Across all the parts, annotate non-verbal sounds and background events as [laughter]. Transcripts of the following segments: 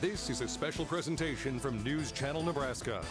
This is a special presentation from News Channel Nebraska.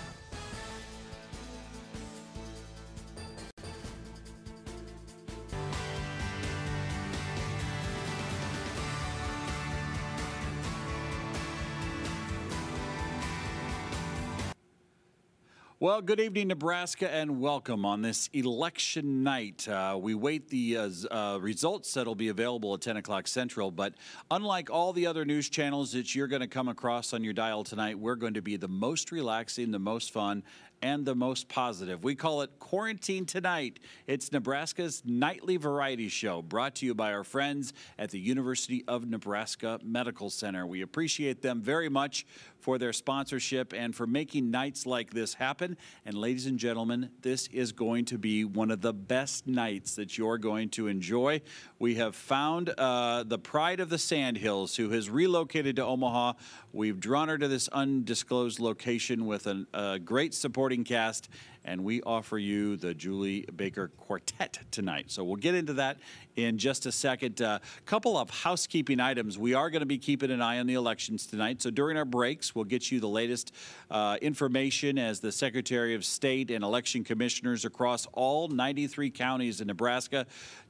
Well, good evening, Nebraska, and welcome on this election night. Uh, we wait the uh, uh, results that'll be available at 10 o'clock Central, but unlike all the other news channels that you're going to come across on your dial tonight, we're going to be the most relaxing, the most fun, and the most positive. We call it Quarantine Tonight. It's Nebraska's nightly variety show brought to you by our friends at the University of Nebraska Medical Center. We appreciate them very much for their sponsorship and for making nights like this happen. And ladies and gentlemen, this is going to be one of the best nights that you're going to enjoy. We have found uh, the pride of the Sandhills who has relocated to Omaha. We've drawn her to this undisclosed location with a great supporting cast and we offer you the Julie Baker Quartet tonight. So we'll get into that in just a second. A uh, couple of housekeeping items. We are going to be keeping an eye on the elections tonight. So during our breaks, we'll get you the latest uh, information as the Secretary of State and election commissioners across all 93 counties in Nebraska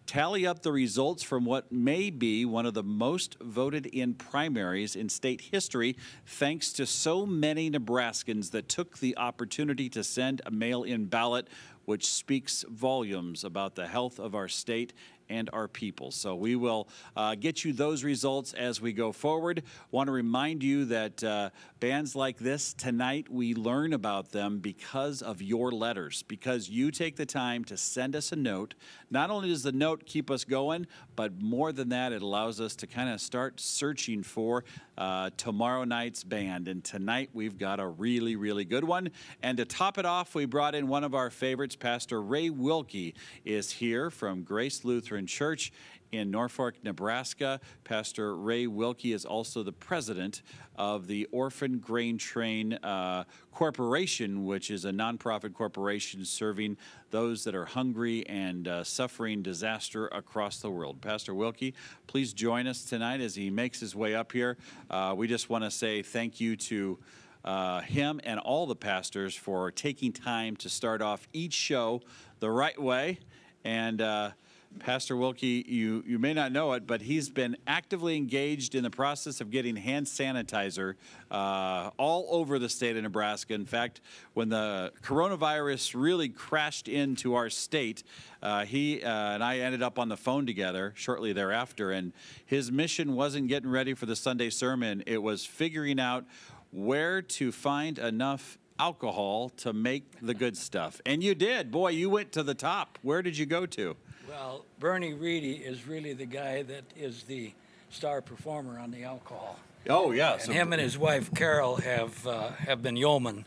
tally up the results from what may be one of the most voted in primaries in state history, thanks to so many Nebraskans that took the opportunity to send a mail in ballot, which speaks volumes about the health of our state and our people. So we will uh, get you those results as we go forward. Want to remind you that uh, bands like this tonight, we learn about them because of your letters, because you take the time to send us a note. Not only does the note keep us going, but more than that, it allows us to kind of start searching for uh, tomorrow night's band. And tonight we've got a really, really good one. And to top it off, we brought in one of our favorites. Pastor Ray Wilkie is here from Grace Lutheran Church in Norfolk, Nebraska. Pastor Ray Wilkie is also the president of the Orphan Grain Train uh, Corporation, which is a nonprofit corporation serving those that are hungry and uh, suffering disaster across the world. Pastor Wilkie, please join us tonight as he makes his way up here. Uh, we just want to say thank you to. Uh, him and all the pastors for taking time to start off each show the right way. And uh, Pastor Wilkie, you, you may not know it, but he's been actively engaged in the process of getting hand sanitizer uh, all over the state of Nebraska. In fact, when the coronavirus really crashed into our state, uh, he uh, and I ended up on the phone together shortly thereafter, and his mission wasn't getting ready for the Sunday sermon, it was figuring out where to find enough alcohol to make the good stuff. And you did. Boy, you went to the top. Where did you go to? Well, Bernie Reedy is really the guy that is the star performer on the alcohol. Oh yeah, and so him and his wife Carol have uh, have been yeomen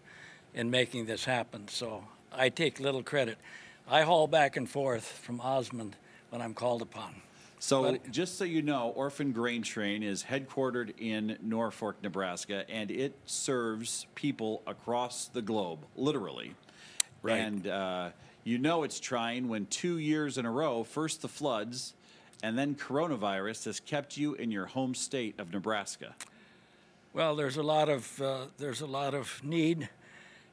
in making this happen. So I take little credit. I haul back and forth from Osmond when I'm called upon. So, but, just so you know, Orphan Grain Train is headquartered in Norfolk, Nebraska, and it serves people across the globe, literally. Right. And uh, you know it's trying when two years in a row, first the floods, and then coronavirus has kept you in your home state of Nebraska. Well, there's a lot of uh, there's a lot of need,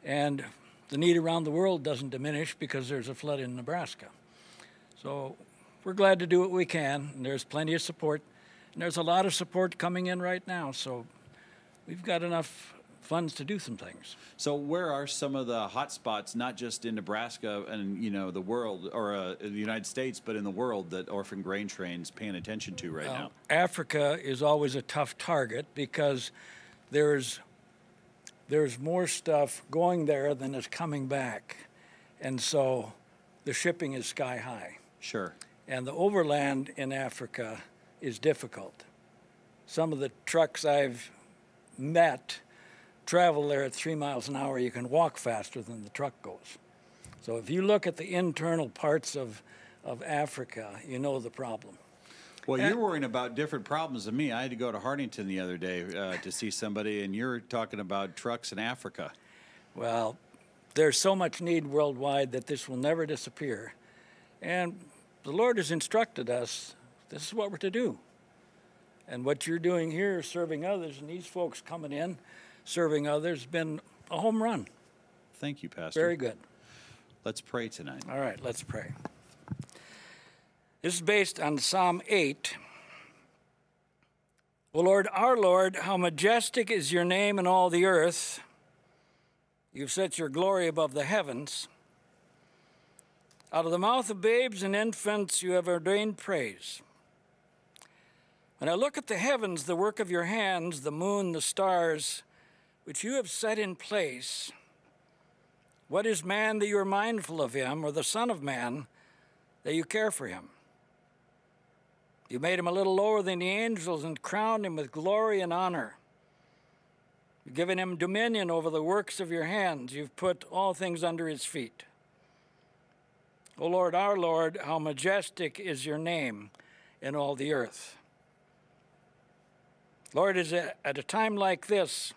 and the need around the world doesn't diminish because there's a flood in Nebraska. So we're glad to do what we can. And there's plenty of support, and there's a lot of support coming in right now. So we've got enough funds to do some things. So, where are some of the hot spots, not just in Nebraska and you know the world or uh, the United States, but in the world that Orphan Grain Train's paying attention to right now? Africa is always a tough target because there's there's more stuff going there than is coming back, and so the shipping is sky high. Sure. And the overland in Africa is difficult. Some of the trucks I've met travel there at three miles an hour, you can walk faster than the truck goes. So if you look at the internal parts of, of Africa, you know the problem. Well, you're worrying about different problems than me. I had to go to Hartington the other day uh, to see somebody, and you're talking about trucks in Africa. Well, there's so much need worldwide that this will never disappear. And the Lord has instructed us this is what we're to do. And what you're doing here, serving others, and these folks coming in, serving others, has been a home run. Thank you, Pastor. Very good. Let's pray tonight. All right, let's pray. This is based on Psalm 8. O Lord, our Lord, how majestic is your name in all the earth. You've set your glory above the heavens. Out of the mouth of babes and infants you have ordained praise. When I look at the heavens, the work of your hands, the moon, the stars, which you have set in place, what is man that you are mindful of him, or the Son of Man that you care for him? You made him a little lower than the angels and crowned him with glory and honor. You've given him dominion over the works of your hands. You've put all things under his feet. O Lord, our Lord, how majestic is your name in all the earth. Lord, is it at a time like this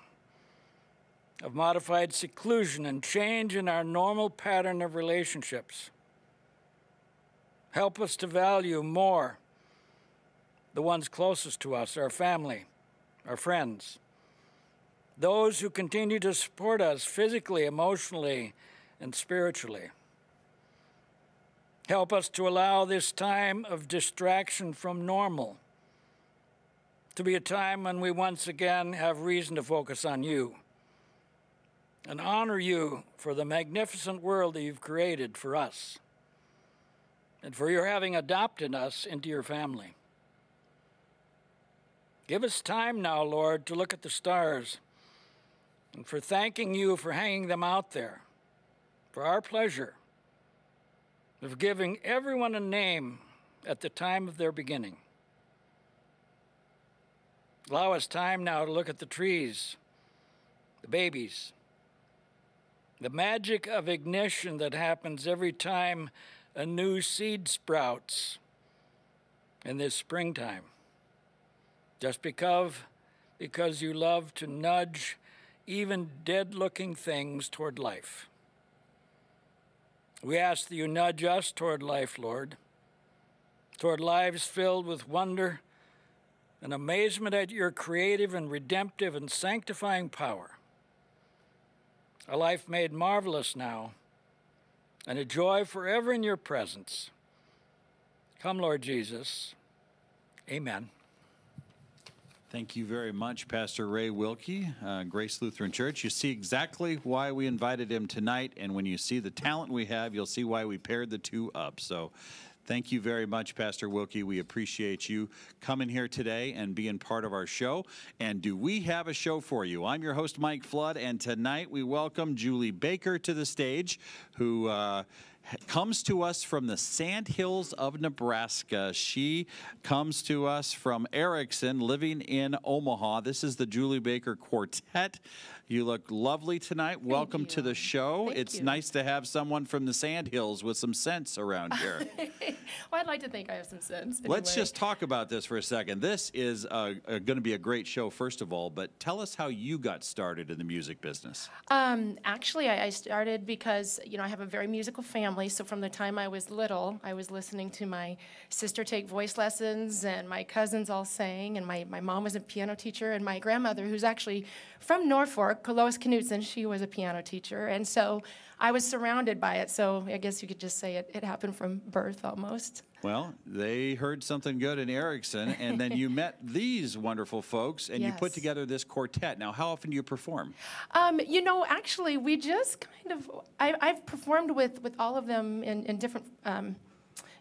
of modified seclusion and change in our normal pattern of relationships, help us to value more the ones closest to us, our family, our friends, those who continue to support us physically, emotionally, and spiritually. Help us to allow this time of distraction from normal to be a time when we once again have reason to focus on you and honor you for the magnificent world that you've created for us and for your having adopted us into your family. Give us time now, Lord, to look at the stars and for thanking you for hanging them out there for our pleasure of giving everyone a name at the time of their beginning. Allow us time now to look at the trees, the babies, the magic of ignition that happens every time a new seed sprouts in this springtime. Just because, because you love to nudge even dead looking things toward life. We ask that you nudge us toward life, Lord, toward lives filled with wonder and amazement at your creative and redemptive and sanctifying power. A life made marvelous now, and a joy forever in your presence. Come, Lord Jesus. Amen. Thank you very much, Pastor Ray Wilkie, uh, Grace Lutheran Church. You see exactly why we invited him tonight, and when you see the talent we have, you'll see why we paired the two up. So, thank you very much, Pastor Wilkie. We appreciate you coming here today and being part of our show. And do we have a show for you? I'm your host, Mike Flood, and tonight we welcome Julie Baker to the stage, who. Uh, comes to us from the Sand Hills of Nebraska. She comes to us from Ericson, living in Omaha. This is the Julie Baker Quartet. You look lovely tonight. Welcome to the show. Thank it's you. nice to have someone from the Sand Hills with some sense around here. [laughs] well, I'd like to think I have some sense. Let's just talk about this for a second. This is uh, uh, going to be a great show, first of all, but tell us how you got started in the music business. Um, actually, I, I started because you know I have a very musical family. So from the time I was little, I was listening to my sister take voice lessons, and my cousins all sang, and my, my mom was a piano teacher, and my grandmother, who's actually from Norfolk, Lois Knudsen, she was a piano teacher, and so I was surrounded by it. So I guess you could just say it, it happened from birth almost. Well, they heard something good in Ericson, and then you met [laughs] these wonderful folks, and you put together this quartet. Now, how often do you perform? Um, you know, actually, we just kind of I, I've performed with with all of them in in different. Um,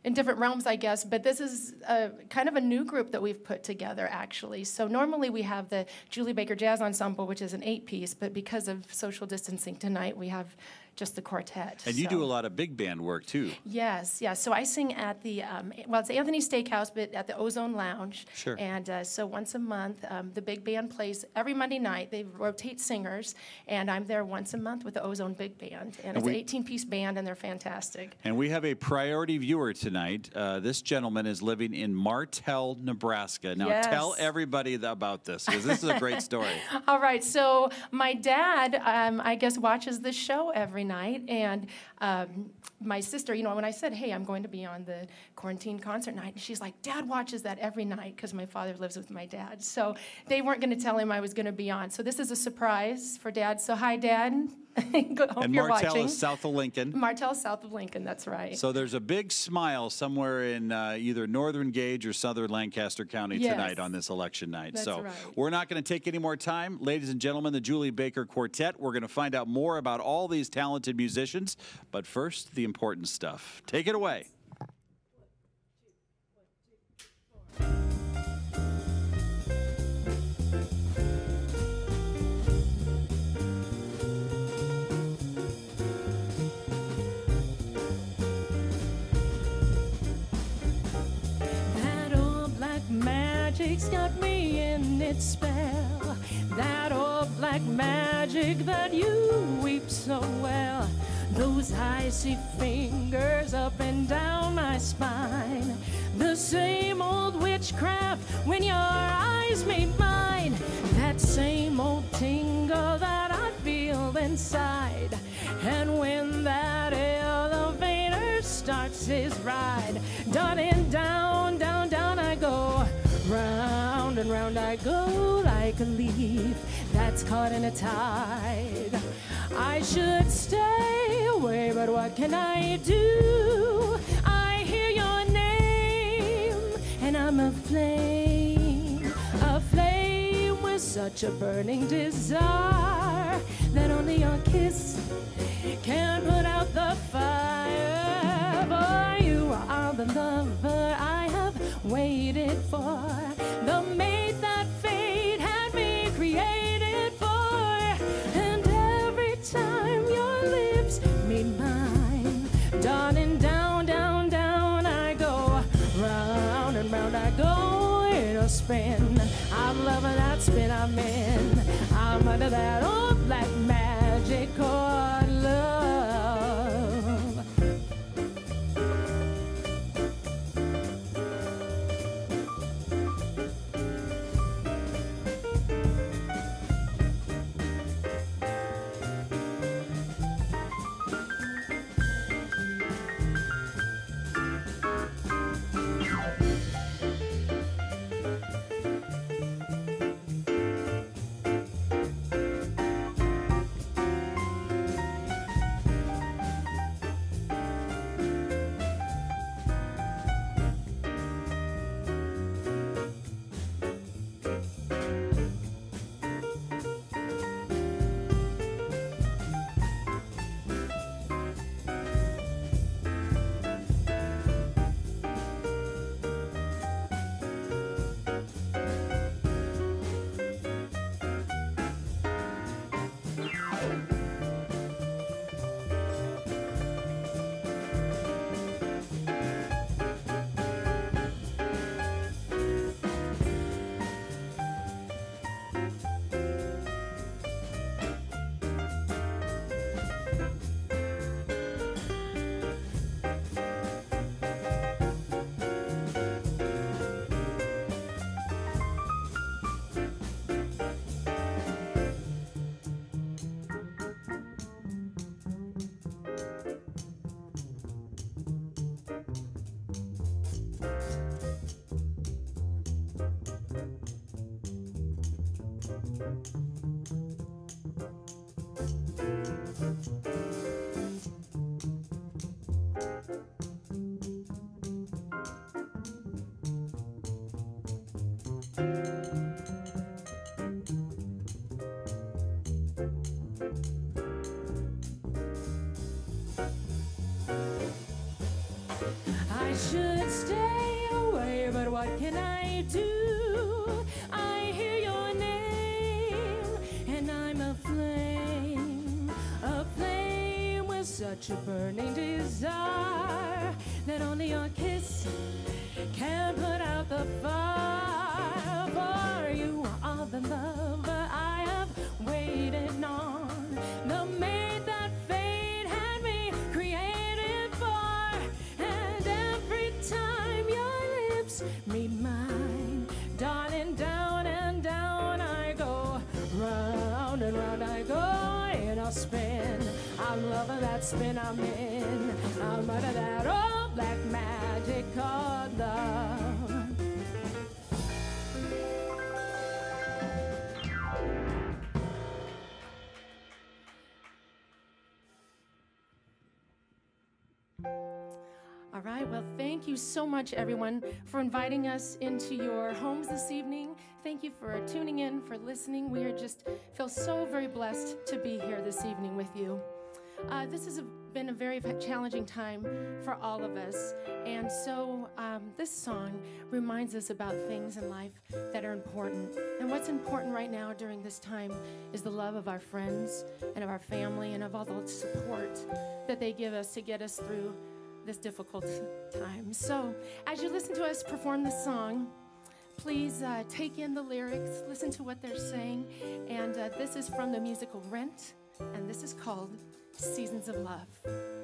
in different realms, I guess, but this is a, kind of a new group that we've put together, actually. So normally we have the Julie Baker Jazz Ensemble, which is an eight-piece, but because of social distancing tonight, we have just the quartet. And you so- do a lot of big band work too. Yes, yes. So I sing at the um, well, it's Anthony Steakhouse, but at the Ozone Lounge. Sure. And uh, so once a month, um, the big band plays every Monday night. They rotate singers, and I'm there once a month with the Ozone Big Band, and, it's we- an 18-piece band, and they're fantastic. And we have a priority viewer tonight. Uh, this gentleman is living in Martell, Nebraska. Now, Yes. tell everybody about this because this is a great story. [laughs] All right. So my dad, um, I guess, watches this show every every night. And um, my sister, you know, when I said, hey, I'm going to be on the quarantine concert night, she's like, Dad watches that every night because my father lives with my dad. So they weren't going to tell him I was going to be on. So this is a surprise for Dad. So hi, Dad. [laughs] And Martell is south of Lincoln. Martell, is south of Lincoln, that's right. So there's a big smile somewhere in uh, either northern Gage or southern Lancaster County Yes. tonight on this election night. That's so right. we're not going to take any more time. Ladies and gentlemen, the Julie Baker Quartet. We're going to find out more about all these talented musicians. But first, the important stuff. Take it away. Magic's got me in its spell. That old black magic that you weep so well. Those icy fingers up and down my spine. The same old witchcraft when your eyes meet mine. That same old tingle that I feel inside. And when that elevator starts his ride, and down, down, down I go. And round I go like a leaf that's caught in a tide. I should stay away, but what can I do? I hear your name, and I'm aflame, aflame with such a burning desire that only your kiss can put out the fire. For you are the lover I have waited for, the mate that fate had me created for. And every time your lips meet mine, darling, down, down, down I go, round and round I go in a spin. I'm loving that spin I'm in. I'm under that old black magic such a burning desire that only your kiss spin I'm in. Under that old black magic called love. All right, well, thank you so much, everyone, for inviting us into your homes this evening. Thank you for tuning in, for listening. We are just feel so very blessed to be here this evening with you. Uh, this has been a very challenging time for all of us, and so um, this song reminds us about things in life that are important. And what's important right now during this time is the love of our friends and of our family and of all the support that they give us to get us through this difficult time. So, as you listen to us perform this song, please uh, take in the lyrics, listen to what they're saying. And uh, this is from the musical Rent, and this is called Seasons of Love.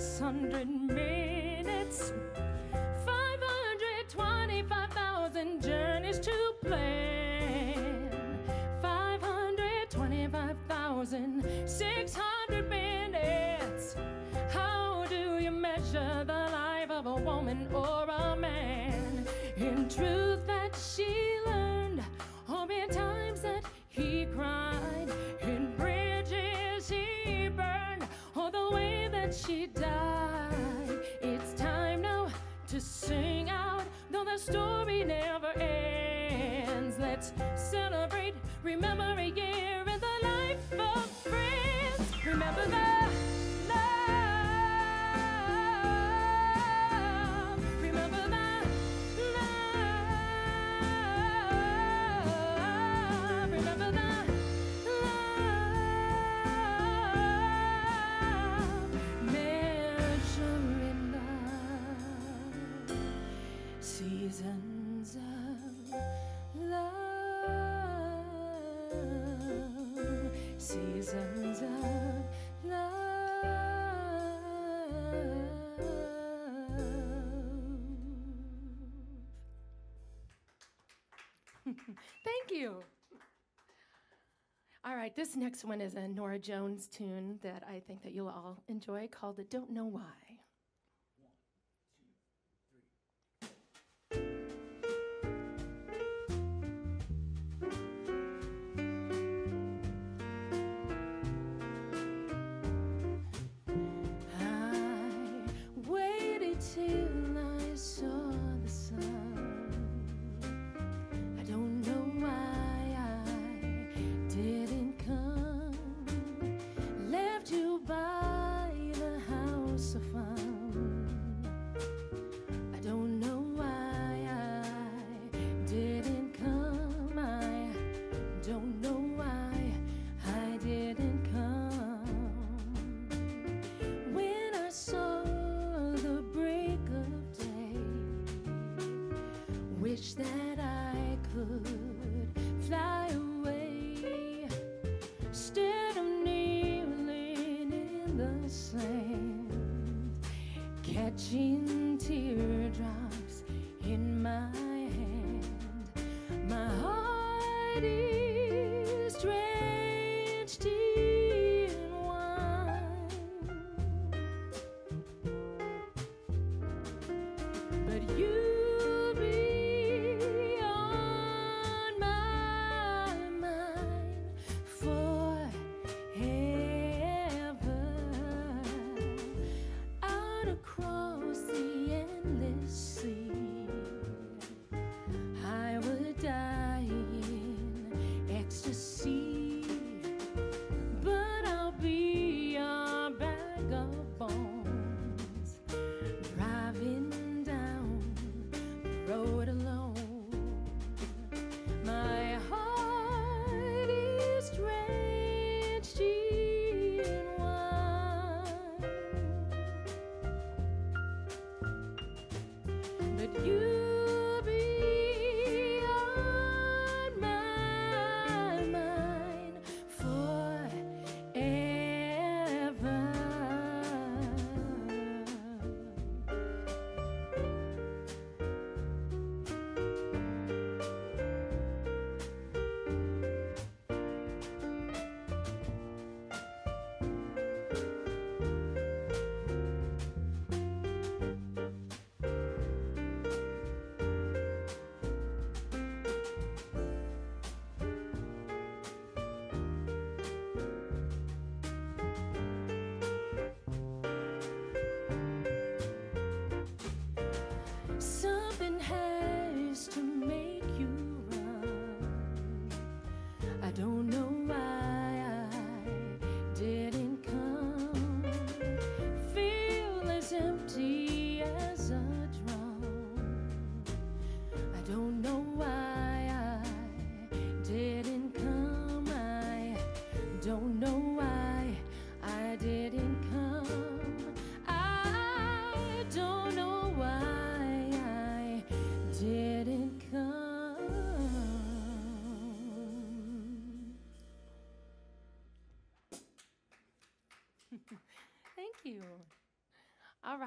600 minutes, 525,000 journeys to plan, 525,000, 600 minutes. How do you measure the life of a woman or a man? In truth that she learned, or in times that he cried, in bridges he burned, or the way that she Of love. [laughs] Thank you. All right, this next one is a Norah Jones tune that I think that you'll all enjoy called the Don't Know Why.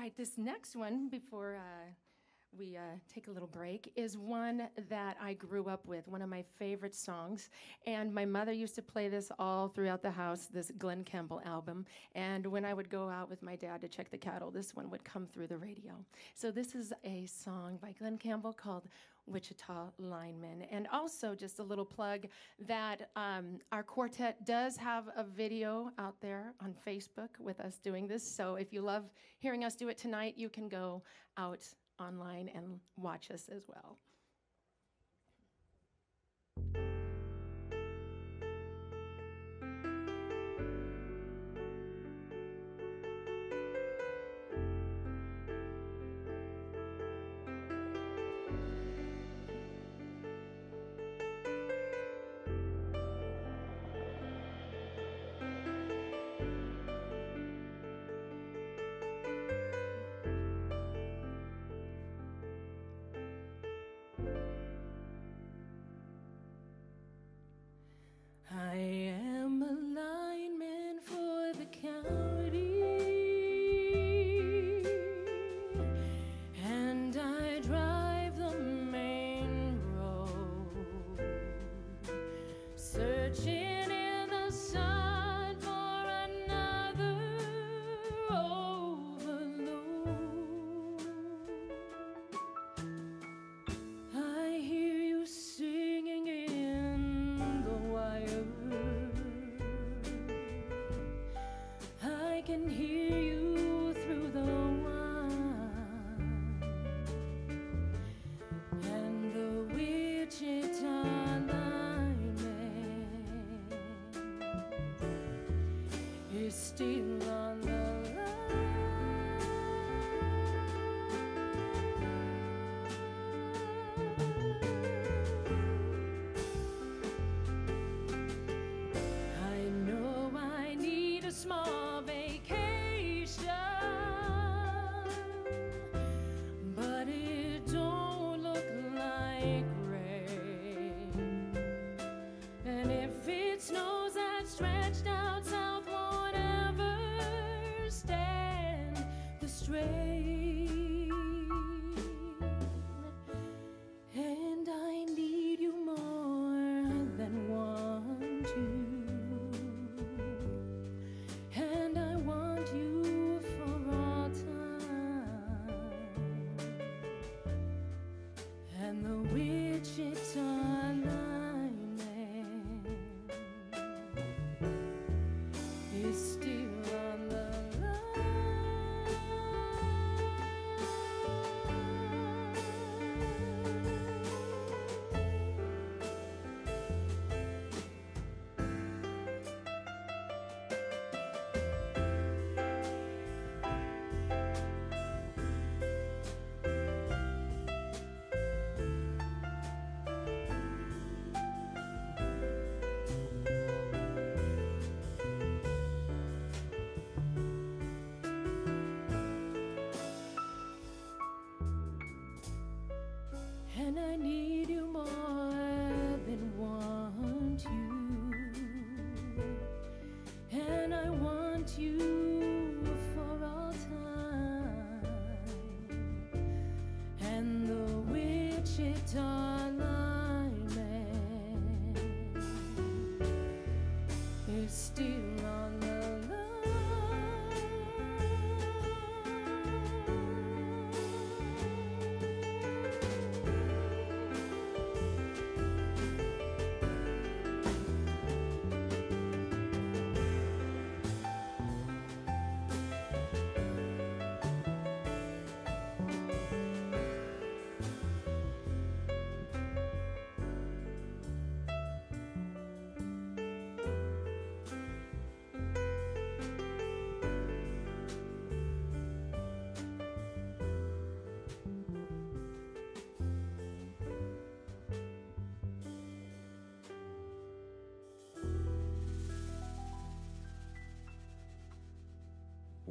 Right, this next one, before take a little break, is one that I grew up with, one of my favorite songs. And my mother used to play this all throughout the house, this Glen Campbell album. And when I would go out with my dad to check the cattle, this one would come through the radio. So this is a song by Glen Campbell called Wichita Lineman. And also, just a little plug that um, our quartet does have a video out there on Facebook with us doing this. So if you love hearing us do it tonight, you can go out online and watch us as well. The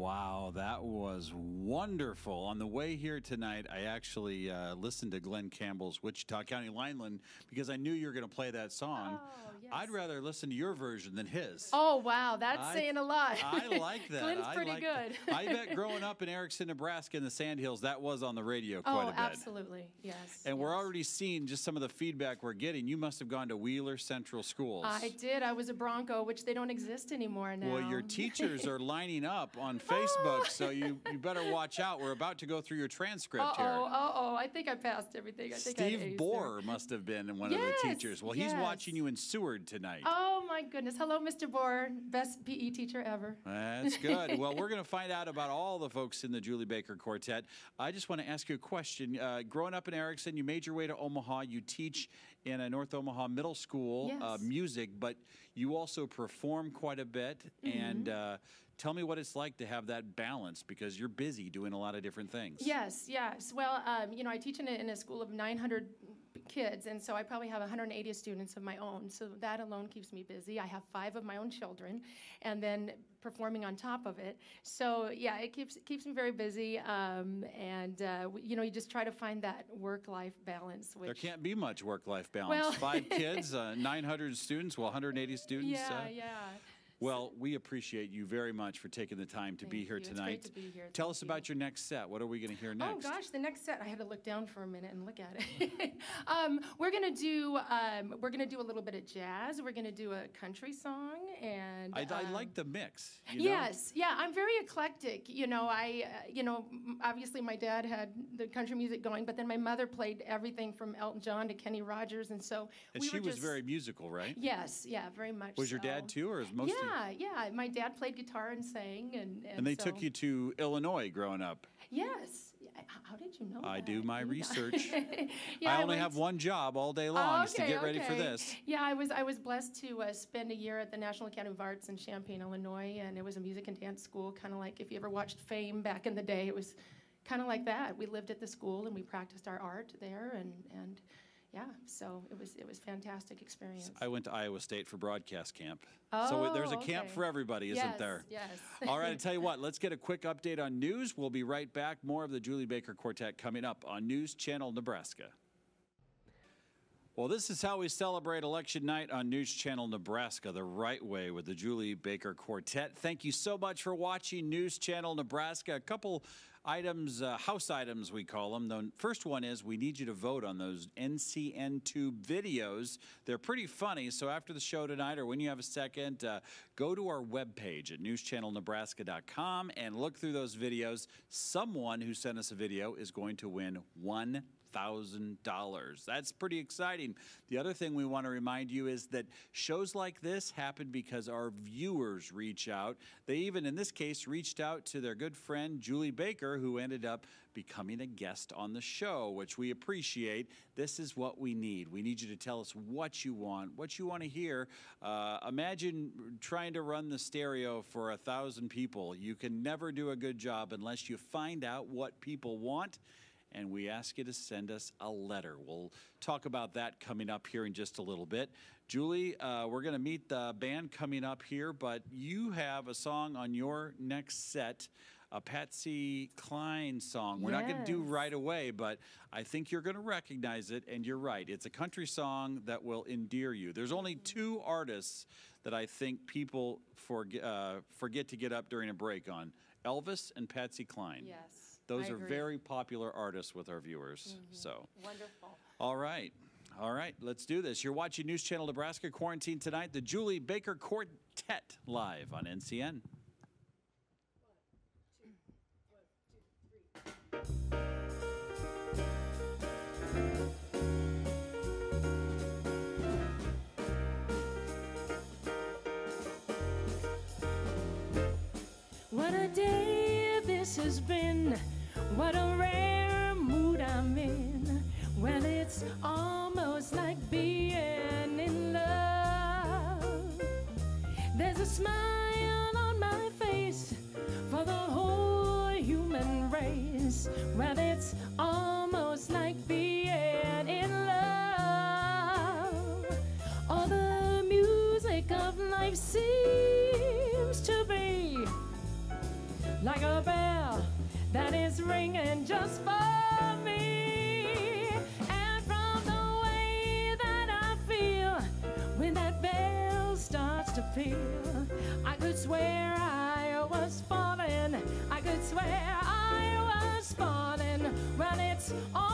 Wow, that was wonderful. On the way here tonight, I actually uh, listened to Glen Campbell's Wichita County Lineman because I knew you were going to play that song. Oh, yes. I'd rather listen to your version than his. Oh wow, that's I- saying a lot. I like [laughs] that. Glen's I pretty good. I bet [laughs] growing up in Ericson, Nebraska, in the Sandhills, that was on the radio quite oh, a bit. absolutely, yes. And we're already seeing just some of the feedback we're getting. You must have gone to Wheeler Central Schools. I did. I was a Bronco, which they don't exist anymore now. Well, your teachers are lining up on Facebook, so you, you better watch out. We're about to go through your transcript Uh oh, here. uh oh. I think I passed everything. I think Steve Bohr there. must have been one of the teachers. Well, he's watching you in Seward tonight. Oh my goodness. Hello, Mr. Bohr. Best PE teacher ever. That's good. [laughs] well, we're going to find out about all the folks in the Julie Baker Quartet. I just want to ask you a question. Uh, growing up in Ericson, you made your way to Omaha. You teach in a North Omaha middle school uh, music, but you also perform quite a bit. Mm-hmm. And uh, tell me what it's like to have that balance because you're busy doing a lot of different things. Yes, yes. Well, um, you know, I teach in a, in a school of 900 kids, and so I probably have 180 students of my own. So that alone keeps me busy. I have five of my own children, and then performing on top of it. So yeah, it keeps it keeps me very busy. Um, and uh, you know, you just try to find that work-life balance. Which There can't be much work-life balance. Well- Five [laughs] kids, uh, 900 students, well, 180 students. Yeah, uh, yeah. Well, we appreciate you very much for taking the time to be Thank here you. It's tonight. great to be here. Tell Thank us about you. your next set. What are we going to hear next? Oh gosh, the next set I had to look down for a minute and look at it. [laughs] um, we're gonna do um, we're gonna do a little bit of jazz. We're gonna do a country song and I, I um, like the mix. you know? Yes, yeah, I'm very eclectic. You know, I, uh, you know, m- obviously my dad had the country music going, but then my mother played everything from Elton John to Kenny Rogers, and so And we she were was just, very musical, right? Yes, yeah, very much. Was your so. dad too, or is most? Yeah, yeah. My dad played guitar and sang, and and, And they so- took you to Illinois growing up. Yes. How did you know? I that? do my research. [laughs] Yeah, I only went- have one job all day Oh, long is to okay, get ready for this. Yeah, I was I was blessed to uh, spend a year at the National Academy of Arts in Champaign, Illinois, and it was a music and dance school, kind of like if you ever watched Fame back in the day. It was kind of like that. We lived at the school and we practiced our art there, and and yeah, so it was it was fantastic experience. I went to Iowa State for broadcast camp. Oh, so Oh, there's a oh, camp okay. for everybody, isn't Yes, there? yes. [laughs] All right, I tell you what, [laughs] let's get a quick update on news. We'll be right back. More of the Julie Baker Quartet coming up on News Channel Nebraska. Well, this is how we celebrate election night on News Channel Nebraska, the right way with the Julie Baker Quartet. Thank you so much for watching News Channel Nebraska. A couple items, uh, house items, we call them. The first one is we need you to vote on those NCN Tube videos. They're pretty funny, so after the show tonight or when you have a second, uh, go to our webpage at newschannelnebraska.com and look through those videos. Someone who sent us a video is going to win one $1,000. That's pretty exciting. The other thing we want to remind you is that shows like this happen because our viewers reach out. They even, in this case, reached out to their good friend Julie Baker, who ended up becoming a guest on the show, which we appreciate. This is what we need. We need you to tell us what you want, what you want to hear. Uh, imagine trying to run the stereo for a thousand people. You can never do a good job unless you find out what people want and we ask you to send us a letter. We'll talk about that coming up here in just a little bit. Julie, uh, we're going to meet the band coming up here, but you have a song on your next set. a Patsy Cline song. We're not going to do right away, but I think you're going to recognize it, and you're right. It's a country song that will endear you. There's only two artists that I think people forget, uh, forget to get up during a break on Elvis and Patsy Cline. Yes, Those I are agree. very popular artists with our viewers. Mm-hmm. So. Wonderful. All right. All right, let's do this. You're watching News Channel Nebraska Quarantine tonight, the Julie Baker Quartet live on NCN. What a day this has been. What a rare mood I'm in. Well, it's almost like being in love. There's a smile on my face for the whole human race. Well, it's that is ringing just for me. And from the way that I feel when that bell starts to peal, I could swear I was falling. I could swear I was falling. Well, it's almost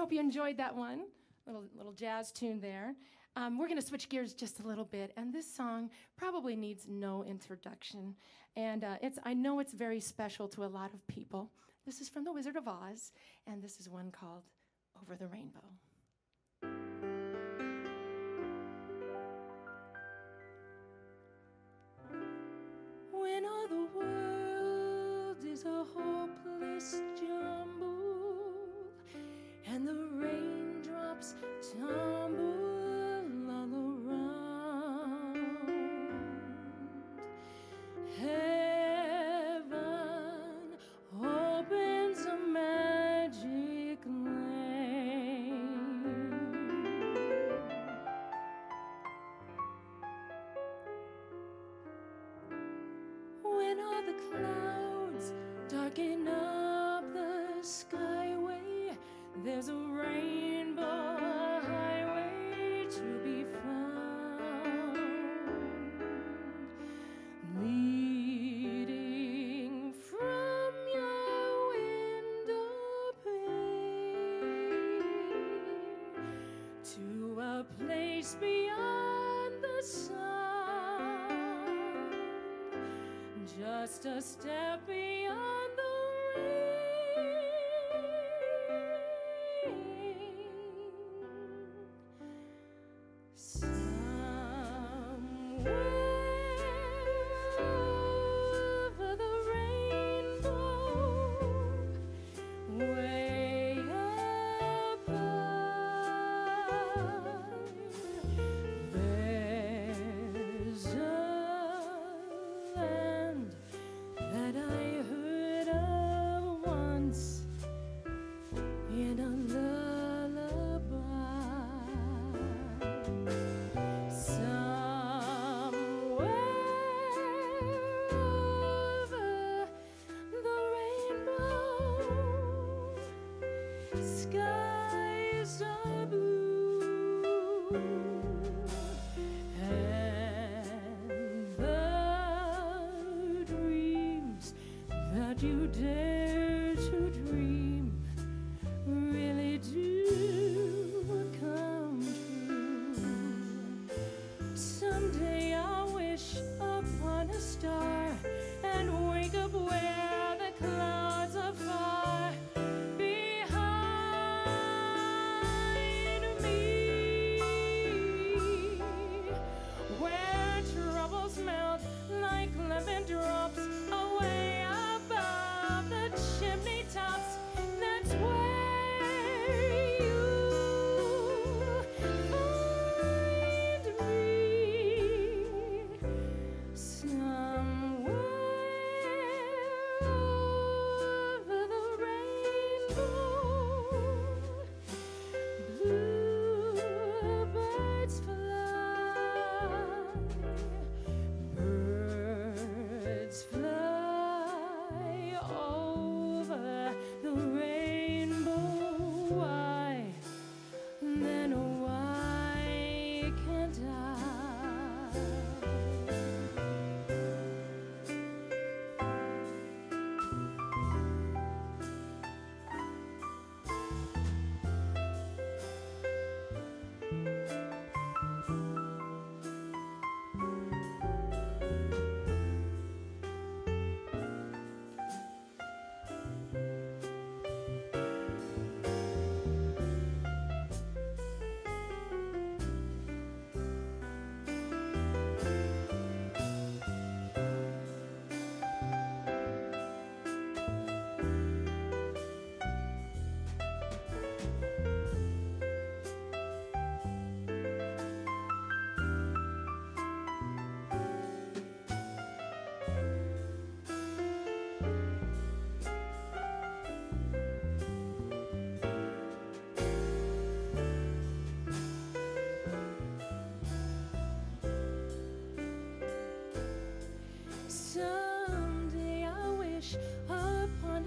hope you enjoyed that one. Little little jazz tune there. Um, we're going to switch gears just a little bit, and this song probably needs no introduction. And uh, it's I know it's very special to a lot of people. This is from The Wizard of Oz, and this is one called Over the Rainbow. When all the world is a hopeless jumble and the raindrops tumble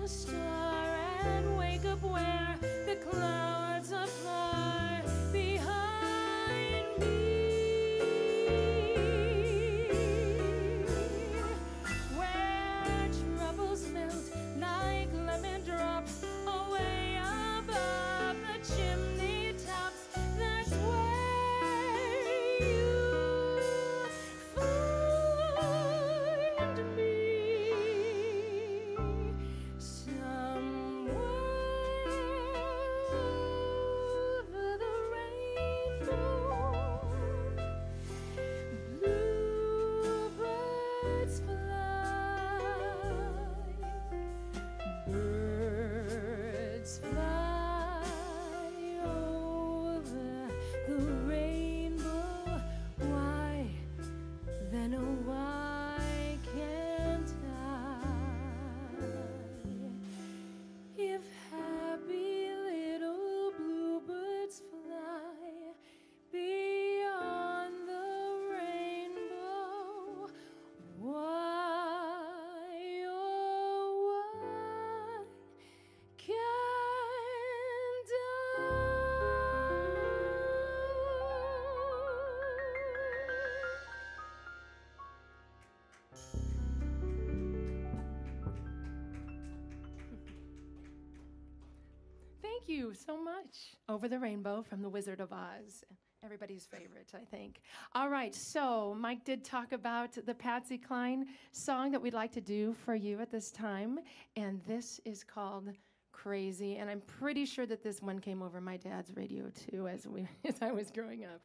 upon a you so much. Over the Rainbow from The Wizard of Oz. Everybody's favorite, I think. All right, so Mike did talk about the Patsy Cline song that we'd like to do for you at this time, and this is called Crazy. And I'm pretty sure that this one came over my dad's radio too as we [laughs] as I was growing up.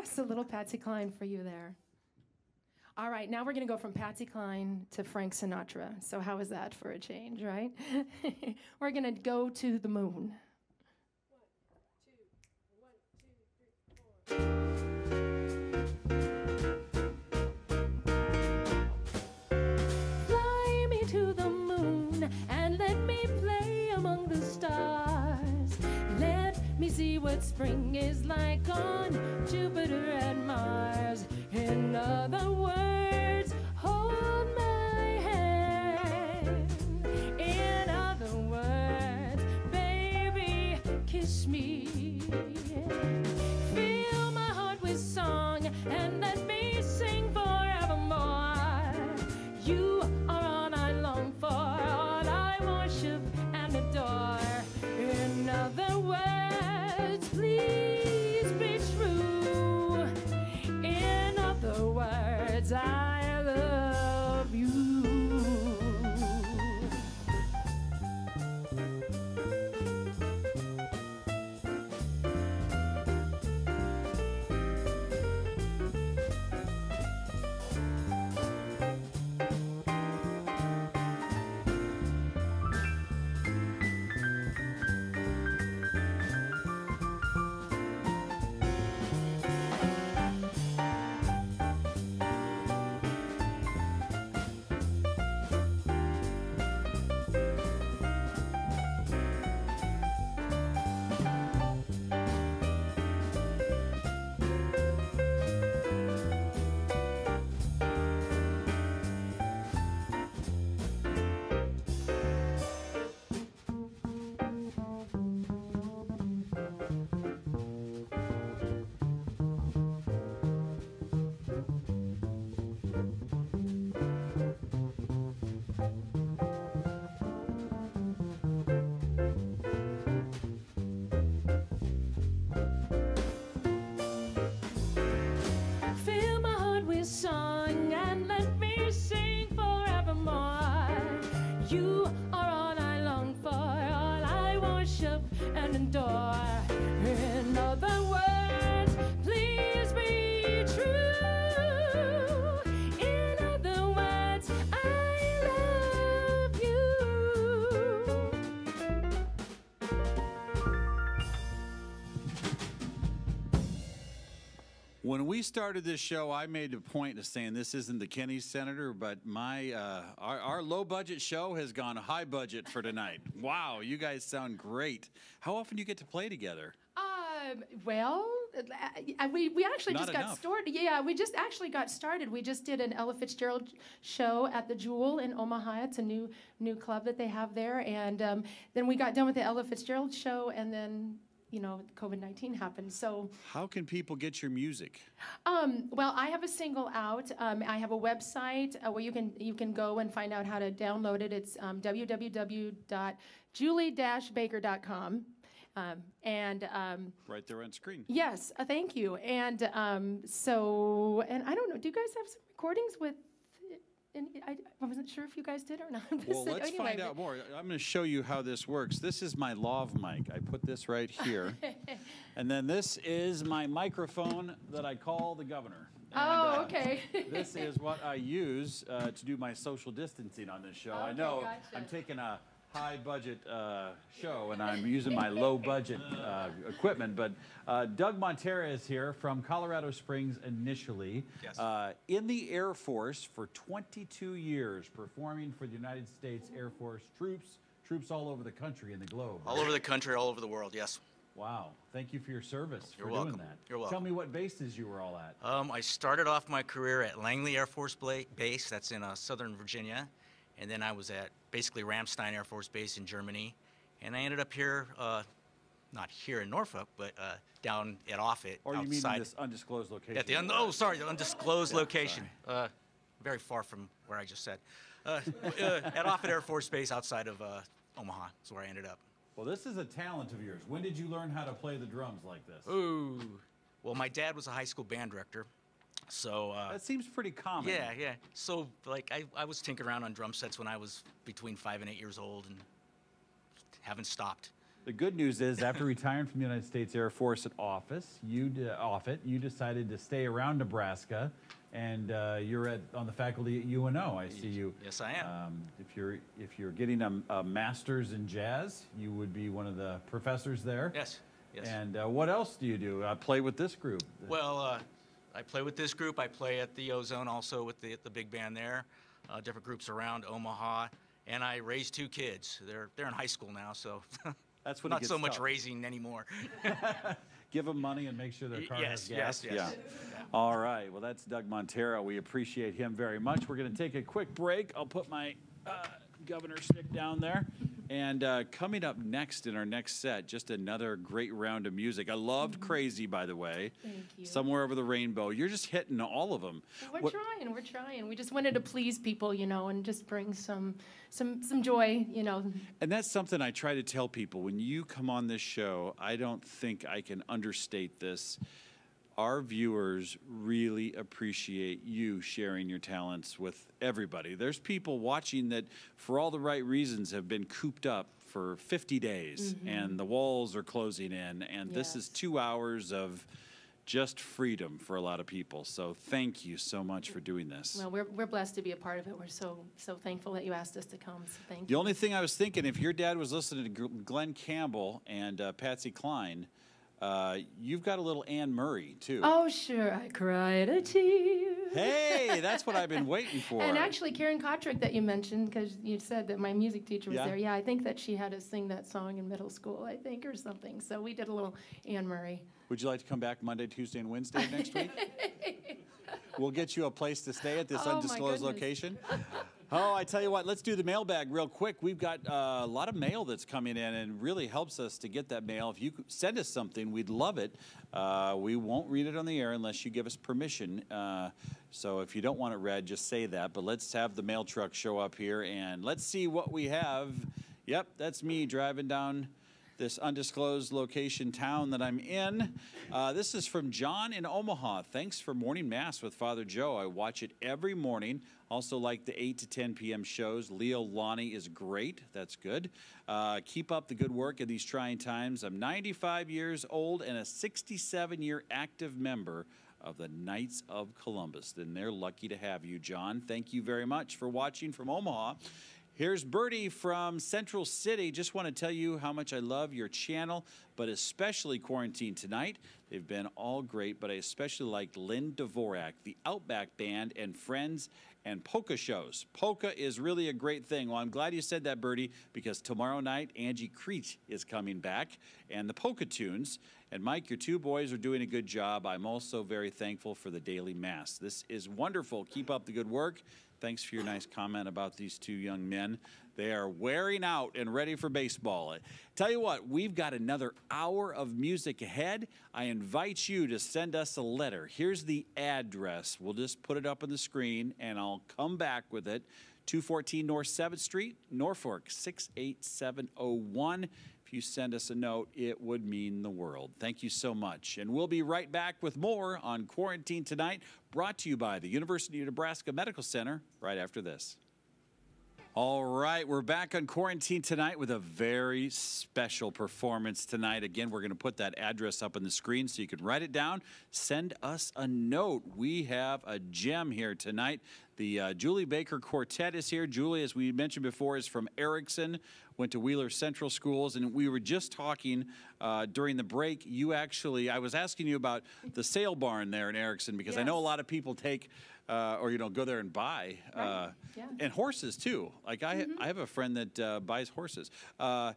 Yes, a little Patsy Cline for you there. All right, now we're going to go from Patsy Cline to Frank Sinatra. So, how is that for a change, right? [laughs] we're going to go to the moon. What spring is like on Jupiter and Mars. In other words, door. When we started this show, I made a point of saying this isn't the Kennedy Center, but my uh, our, our low budget show has gone high budget for tonight. wow, you guys sound great. How often do you get to play together? Um, well, uh, we, we actually Not just got enough. started. Yeah, we just actually got started. We just did an Ella Fitzgerald show at the Jewel in Omaha. It's a new new club that they have there. And um, then we got done with the Ella Fitzgerald show, and then you know COVID nineteen happened. So How can people get your music? um, well, I have a single out. Um, I have a website uh, where you can you can go and find out how to download it. It's um, www.julie-baker.com. Um, and um, Right there on screen. yes, uh, thank you. And um, so, and I don't know, do you guys have some recordings with? And I, I wasn't sure if you guys did or not. [laughs] Well, let's Anyway, find out more. I'm going to show you how this works. This is my lav mic. I put this right [laughs] here. and then this is my microphone that I call the governor. And, Oh, uh, okay. [laughs] this is what I use uh, to do my social distancing on this show. I know gotcha. I'm taking a high budget uh, show and I'm using my low budget uh, equipment, but uh, Doug Montera is here from Colorado Springs initially. Yes. Uh, in the Air Force for 22 years, performing for the United States Air Force troops, troops all over the country and the globe. All over the country, all over the world, yes. Wow. Thank you for your service You're for welcome. doing that. You're welcome. Tell me what bases you were all at. Um, I started off my career at Langley Air Force Base, that's in uh, Southern Virginia. And then I was at basically Ramstein Air Force Base in Germany. And I ended up here, uh, not here in Norfolk, but uh, down at Offutt. or you mean outside, this undisclosed location? At the un- oh, sorry, the undisclosed location. Uh, very far from where I just said. Uh, uh, at Offutt Air Force Base outside of uh, Omaha is where I ended up. Well, this is a talent of yours. When did you learn how to play the drums like this? Ooh. Well, my dad was a high school band director. So, uh, That seems pretty common. yeah, yeah. So, like, I, I was tinkering around on drum sets when I was between five and eight years old and haven't stopped. The good news is, after retiring from the United States Air Force at Offutt, you de- it. you decided to stay around Nebraska, and uh, you're at on the faculty at UNO. I see you. Yes, I am. Um, if you're if you're getting a, a master's in jazz, you would be one of the professors there. Yes, yes. And uh, what else do you do? Uh, play with this group. Well, uh, I play with this group. I play at the Ozone also with the, the big band there, uh, different groups around Omaha. And I raise two kids. They're, they're in high school now, so [laughs] That's when it not so much raising anymore. [laughs] Give them money and make sure their car yes, has gas. yes, yes. Yeah. All right. Well, that's Doug Montero. We appreciate him very much. We're going to take a quick break. I'll put my uh, governor stick down there. And uh, coming up next in our next set, just another great round of music. I loved Crazy, by the way. Thank you. Somewhere over the rainbow. You're just hitting all of them. We're What- trying. We're trying. We just wanted to please people, you know, and just bring some, some, some joy, you know. And that's something I try to tell people. When you come on this show, I don't think I can understate this. Our viewers really appreciate you sharing your talents with everybody. There's people watching that, for all the right reasons, have been cooped up for 50 days and the walls are closing in. And this is two hours of just freedom for a lot of people. So thank you so much for doing this. Well, we're, we're blessed to be a part of it. We're so, so thankful that you asked us to come. So thank The you. The only thing I was thinking, if your dad was listening to Glen Campbell and uh, Patsy Cline, uh, you've got a little Anne Murray too. Oh, sure. I cried a tear. Hey, [laughs] that's what I've been waiting for. And actually, Karen Kotrick that you mentioned, because you said that my music teacher was Yeah. there. Yeah, I think that she had us sing that song in middle school, I think, or something. So we did a little Anne Murray. Would you like to come back Monday, Tuesday, and Wednesday next week? [laughs] we'll get you a place to stay at this Oh, undisclosed location. Oh, I tell you what, let's do the mailbag real quick. We've got uh, a lot of mail that's coming in and really helps us to get that mail. If you send us something, we'd love it. Uh, we won't read it on the air unless you give us permission. Uh, so if you don't want it read, just say that. But let's have the mail truck show up here and let's see what we have. Yep, that's me driving down this undisclosed location town that I'm in. Uh, this is from John in Omaha. Thanks for morning mass with Father Joe. I watch it every morning. Also like the 8 to 10 p.m. shows. Leo Lonnie is great. That's good. Uh, keep up the good work in these trying times. I'm 95 years old and a 67 year active member of the Knights of Columbus. Then they're lucky to have you, John. Thank you very much for watching from Omaha. Here's Bertie from Central City. Just want to tell you how much I love your channel, but especially Quarantine Tonight. They've been all great, but I especially liked Lynn Dvorak, the Outback Band, and Friends and polka shows. Polka is really a great thing. Well, I'm glad you said that, Bertie, because tomorrow night Angie Crete is coming back and the polka tunes. And Mike, your two boys are doing a good job. I'm also very thankful for the daily mass. This is wonderful. Keep up the good work. Thanks for your nice comment about these two young men. They are wearing out and ready for baseball. Tell you what, we've got another hour of music ahead. I invite you to send us a letter. Here's the address. We'll just put it up on the screen and I'll come back with it. 214 North 7th Street, Norfolk 68701. If you send us a note, it would mean the world. Thank you so much. And we'll be right back with more on Quarantine Tonight, brought to you by the University of Nebraska Medical Center right after this. All right, we're back on quarantine tonight with a very special performance tonight. Again, we're going to put that address up on the screen so you can write it down. Send us a note. We have a gem here tonight. The uh, Julie Baker Quartet is here. Julie, as we mentioned before, is from Ericson, went to Wheeler Central Schools, and we were just talking uh, during the break. You actually, I was asking you about the sale barn there in Ericson because I know a lot of people take. Uh, or you know, go there and buy, uh, yeah. and horses too. Like I, I have a friend that uh, buys horses. Uh,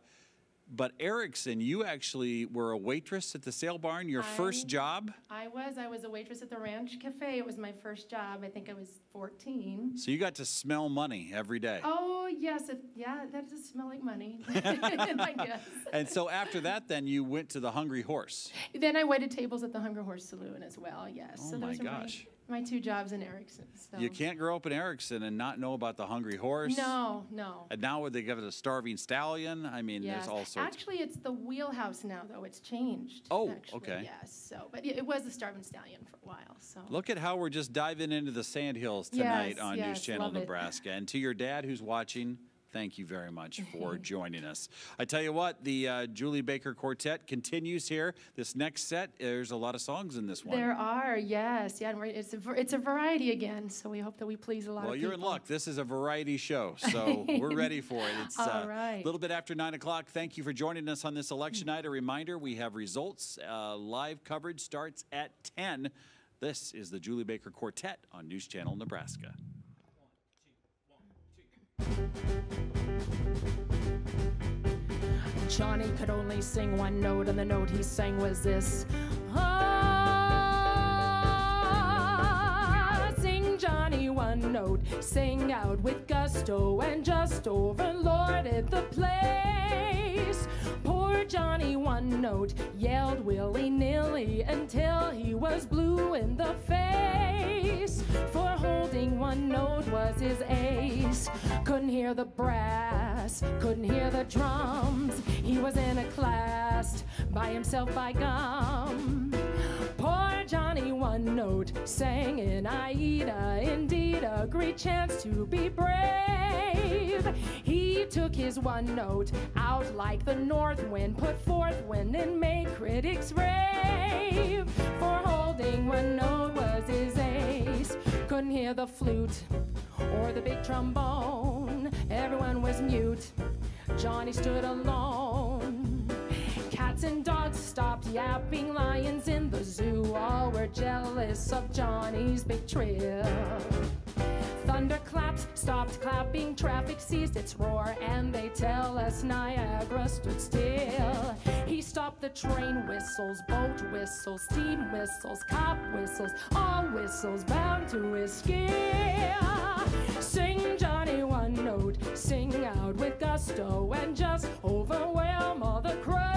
but Ericson, you actually were a waitress at the sale barn. Your first job. I was. I was a waitress at the Ranch Cafe. It was my first job. I think I was 14. So you got to smell money every day. Oh, yes. It, yeah, that does smell like money, [laughs] [laughs] I guess. And so after that, then you went to the Hungry Horse. Then I waited tables at the Hungry Horse Saloon as well, yes. Oh so my gosh. My, my two jobs in Ericson. So. You can't grow up in Ericson and not know about the Hungry Horse. No, no. And now would they give it a starving stallion? I mean, Yes. there's all sorts. Actually, it's the wheelhouse now, though. It's changed. Oh, actually, okay. Yes. So, but it was the Starving Stallion for a while. So. Look at how we're just diving into the sandhills tonight Yes, on News Channel love it. Nebraska. And to your dad who's watching, thank you very much for [laughs] joining us. I tell you what, the uh, Julie Baker Quartet continues here. This next set, there's a lot of songs in this one. There are, yes, yeah, and we're, it's a it's a variety again. So we hope that we please a lot of people. well, you're people. in luck. This is a variety show, so [laughs] we're ready for it. It's uh, right. a little bit after 9 o'clock. Thank you for joining us on this election night. A reminder we have results. Uh, live coverage starts at 10. This is the Julie Baker Quartet on News Channel Nebraska. Johnny could only sing one note, and the note he sang was this. Johnny one note, sing out with gusto, and just overlorded the place. Poor Johnny one note yelled willy nilly until he was blue in the face. For holding one note was his ace. Couldn't hear the brass, couldn't hear the drums. He was in a class by himself by gum. Johnny One Note sang in Aida, indeed a great chance to be brave. He took his one note out like the north wind, put forth wind and made critics rave. For holding one note was his ace. Couldn't hear the flute or the big trombone. Everyone was mute. Johnny stood alone. Cats and dogs stopped yapping, lions in the zoo all were jealous of Johnny's big trill. Thunderclaps stopped clapping, traffic ceased its roar, and they tell us Niagara stood still. He stopped the train whistles, boat whistles, steam whistles, cop whistles, all whistles bound to his. Sing Johnny one note, sing out with gusto, and just overwhelm all the crowd.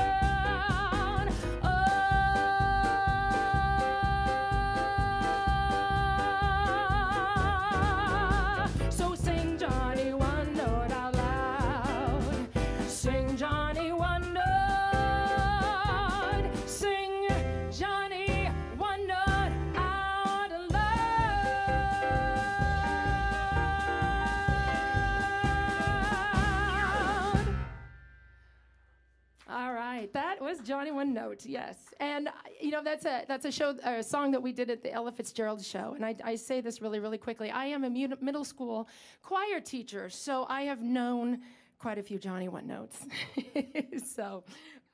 Johnny One Note, yes. And you know that's a that's a show a song that we did at the Ella Fitzgerald show. And I, I say this really really quickly. I am a mid- middle school choir teacher, so I have known quite a few Johnny One Notes. [laughs] so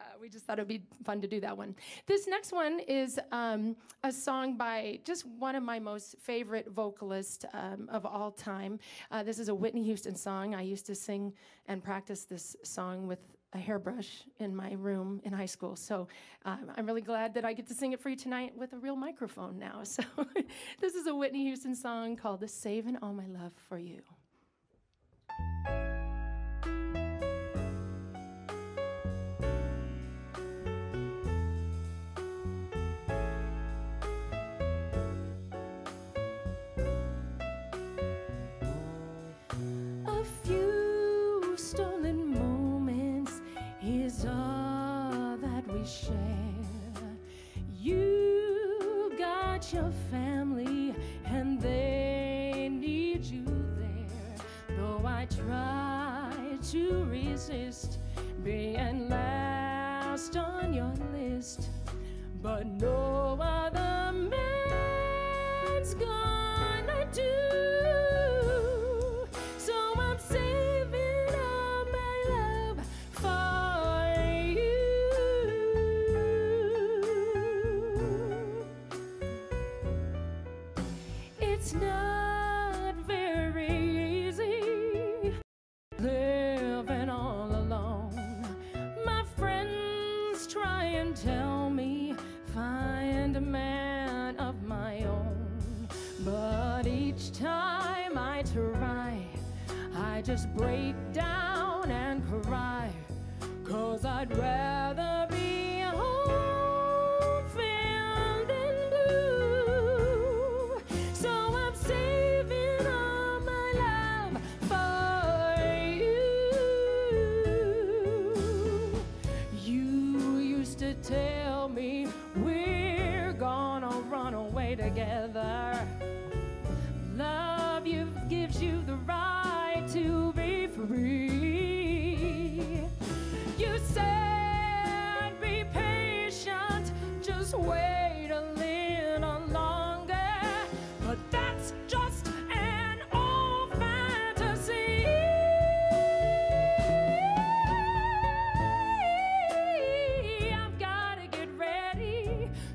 uh, we just thought it would be fun to do that one. This next one is um, a song by just one of my most favorite vocalists um, of all time. Uh, this is a Whitney Houston song. I used to sing and practice this song with a hairbrush in my room in high school. So um, I'm really glad that I get to sing it for you tonight with a real microphone now. [laughs] So this is a Whitney Houston song called The Saving All My Love for You. Being last on your list, but no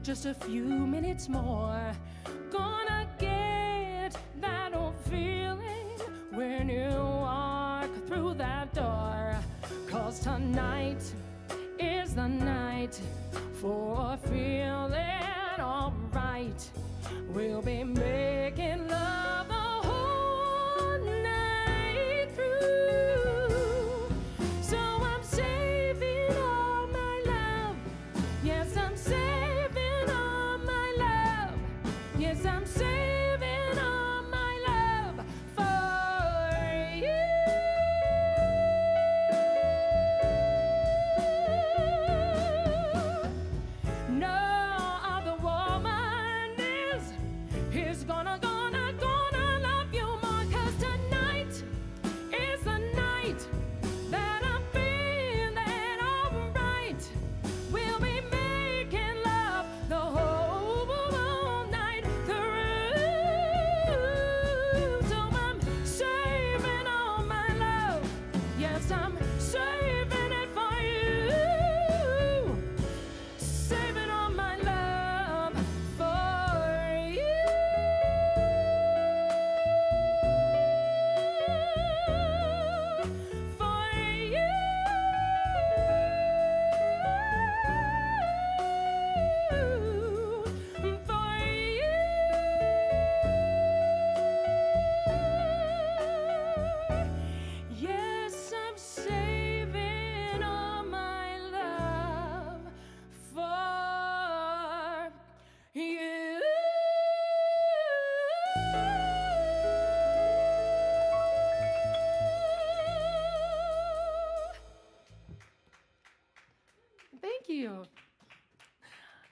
just a few minutes more.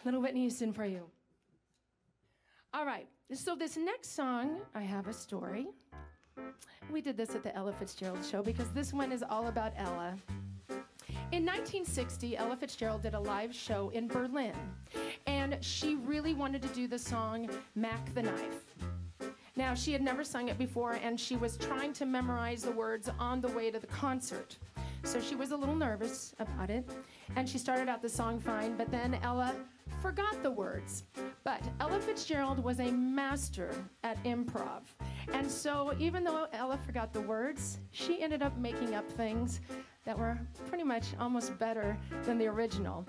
Little Whitney Houston for you. All right. So this next song, I have a story. We did this at the Ella Fitzgerald show because this one is all about Ella. In 1960, Ella Fitzgerald did a live show in Berlin, and she really wanted to do the song Mack the Knife. Now, she had never sung it before, and she was trying to memorize the words on the way to the concert. So she was a little nervous about it, and she started out the song fine, but then Ella forgot the words. But Ella Fitzgerald was a master at improv. And so even though Ella forgot the words, she ended up making up things that were pretty much almost better than the original.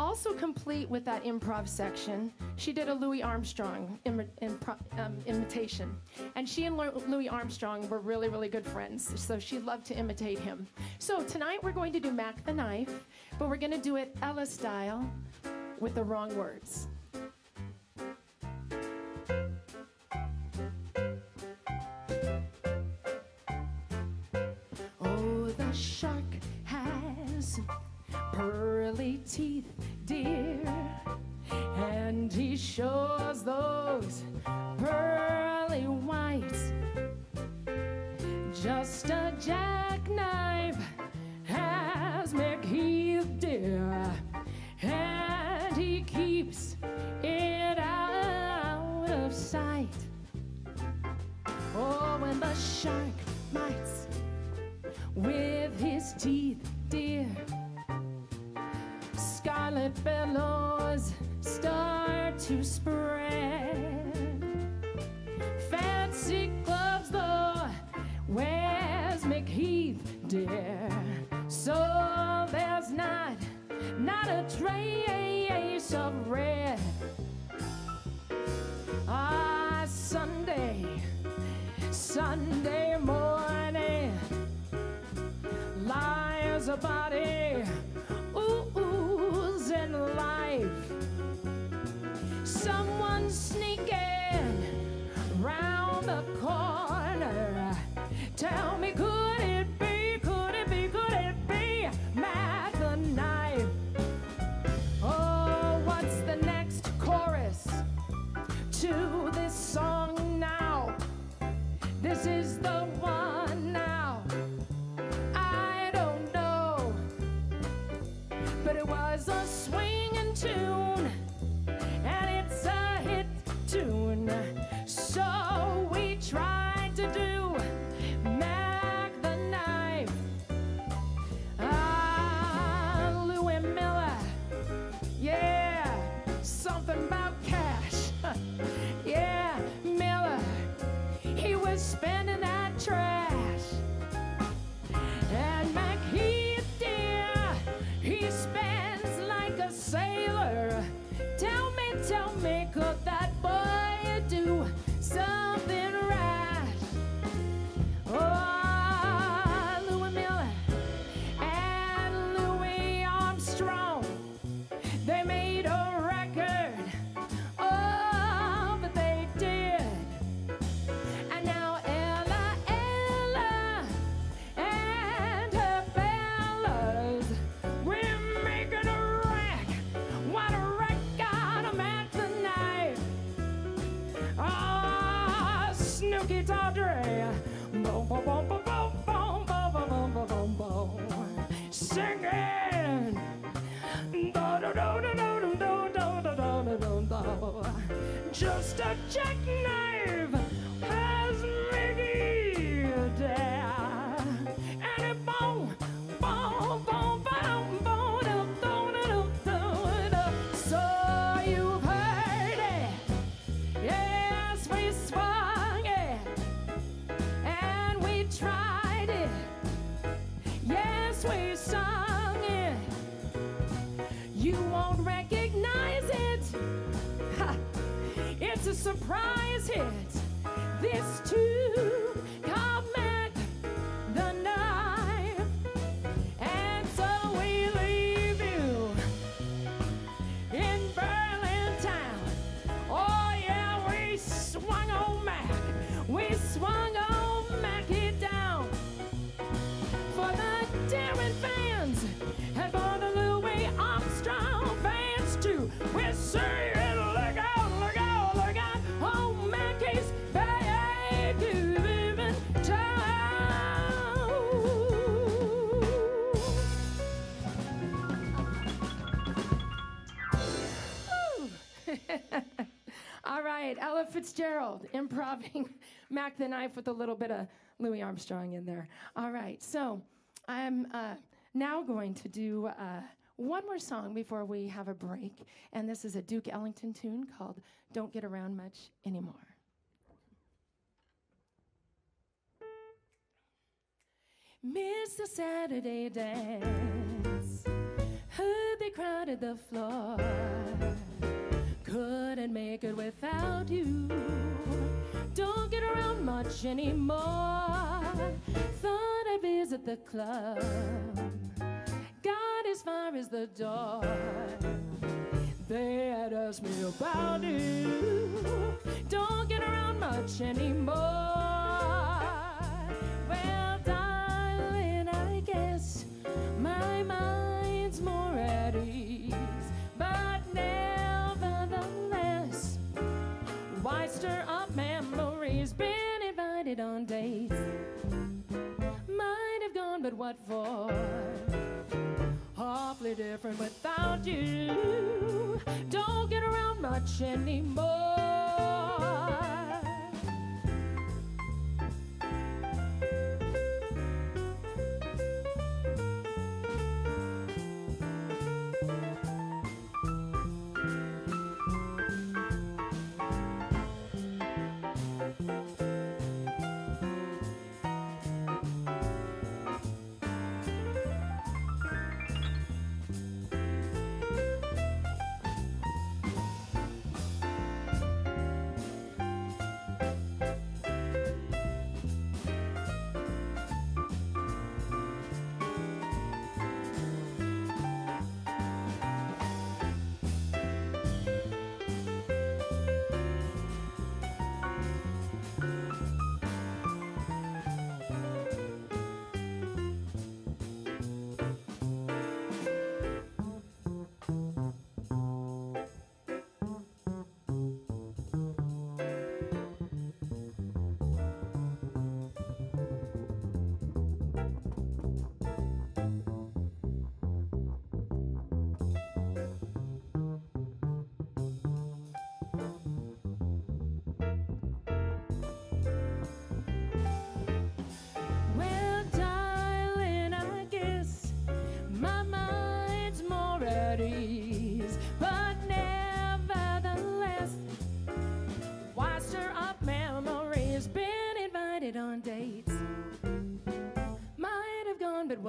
Also complete with that improv section, she did a Louis Armstrong Im- um, imitation. And she and Louis Armstrong were really, really good friends, so she loved to imitate him. So tonight we're going to do Mack the Knife, but we're going to do it Ella style with the wrong words. Body so sweet. Snooky Tawdry. Boom, boom, boom, boom, boom, boom, boom, boom, boom, boom, boom, boom. Singing. Just a jackknife It's a surprise hit. This too called Mack the Knife. And so we leave you in. Oh yeah, we swung Mac. We swung Mac it down for the Darin fans and for the Fitzgerald, improving [laughs] Mack the Knife with a little bit of Louis Armstrong in there. All right, so I'm uh, now going to do uh, one more song before we have a break, and this is a Duke Ellington tune called Don't Get Around Much Anymore. Miss the Saturday dance. Heard they crowded the floor. Couldn't make it without you. Don't get around much anymore. Thought I'd visit the club. Got as far as the door. They had asked me about you. Don't get around much anymore. Well, darling, I guess my mind's more at ease. Stir up memories? Been invited on dates. Might have gone, but what for? Awfully different without you. Don't get around much anymore.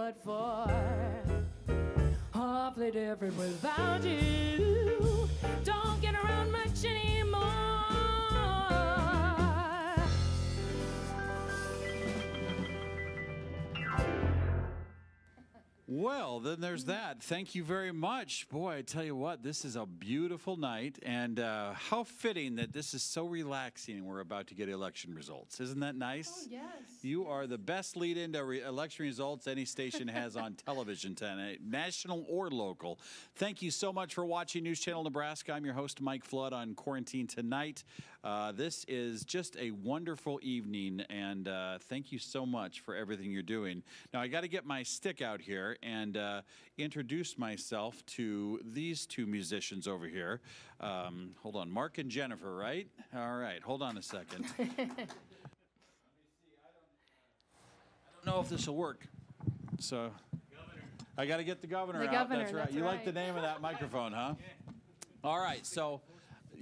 But for? Awfully different without then there's that. Thank you very much. Boy, I tell you what, this is a beautiful night, and uh, how fitting that this is so relaxing and we're about to get election results. Isn't that nice? Oh, yes. You are the best lead into re- election results any station has on television tonight, national or local. Thank you so much for watching News Channel Nebraska. I'm your host, Mike Flood, on Quarantine Tonight. Uh, this is just a wonderful evening, and uh, thank you so much for everything you're doing. Now, I got to get my stick out here and uh, introduce myself to these two musicians over here. Um, hold on, Mark and Jennifer, right? All right, hold on a second. [laughs] I don't know if this will work. So I got to get the governor The out. governor, that's right. that's you like the name of that microphone, huh? [laughs] All right. So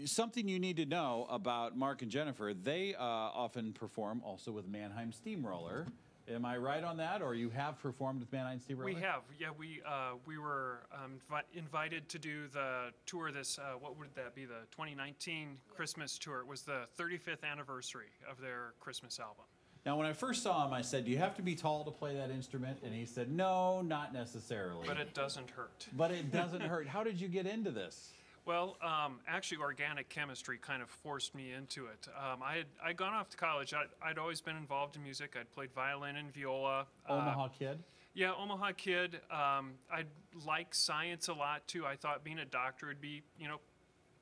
something you need to know about Mark and Jennifer, they uh, often perform also with Mannheim Steamroller. Am I right on that, or you have performed with Mannheim Steamroller? We have, yeah. We uh, we were um, invi- invited to do the tour. This uh, what would that be? The 2019 Christmas tour. It was the 35th anniversary of their Christmas album. Now, when I first saw him, I said, "Do you have to be tall to play that instrument?" And he said, "No, not necessarily." But it doesn't hurt. But it doesn't hurt. [laughs] How did you get into this? Well, um, actually, organic chemistry kind of forced me into it. Um, I had I'd gone off to college. I'd, I'd always been involved in music. I'd played violin and viola. Uh, Omaha kid. Yeah, Omaha kid. Um, I like science a lot too. I thought being a doctor would be, you know,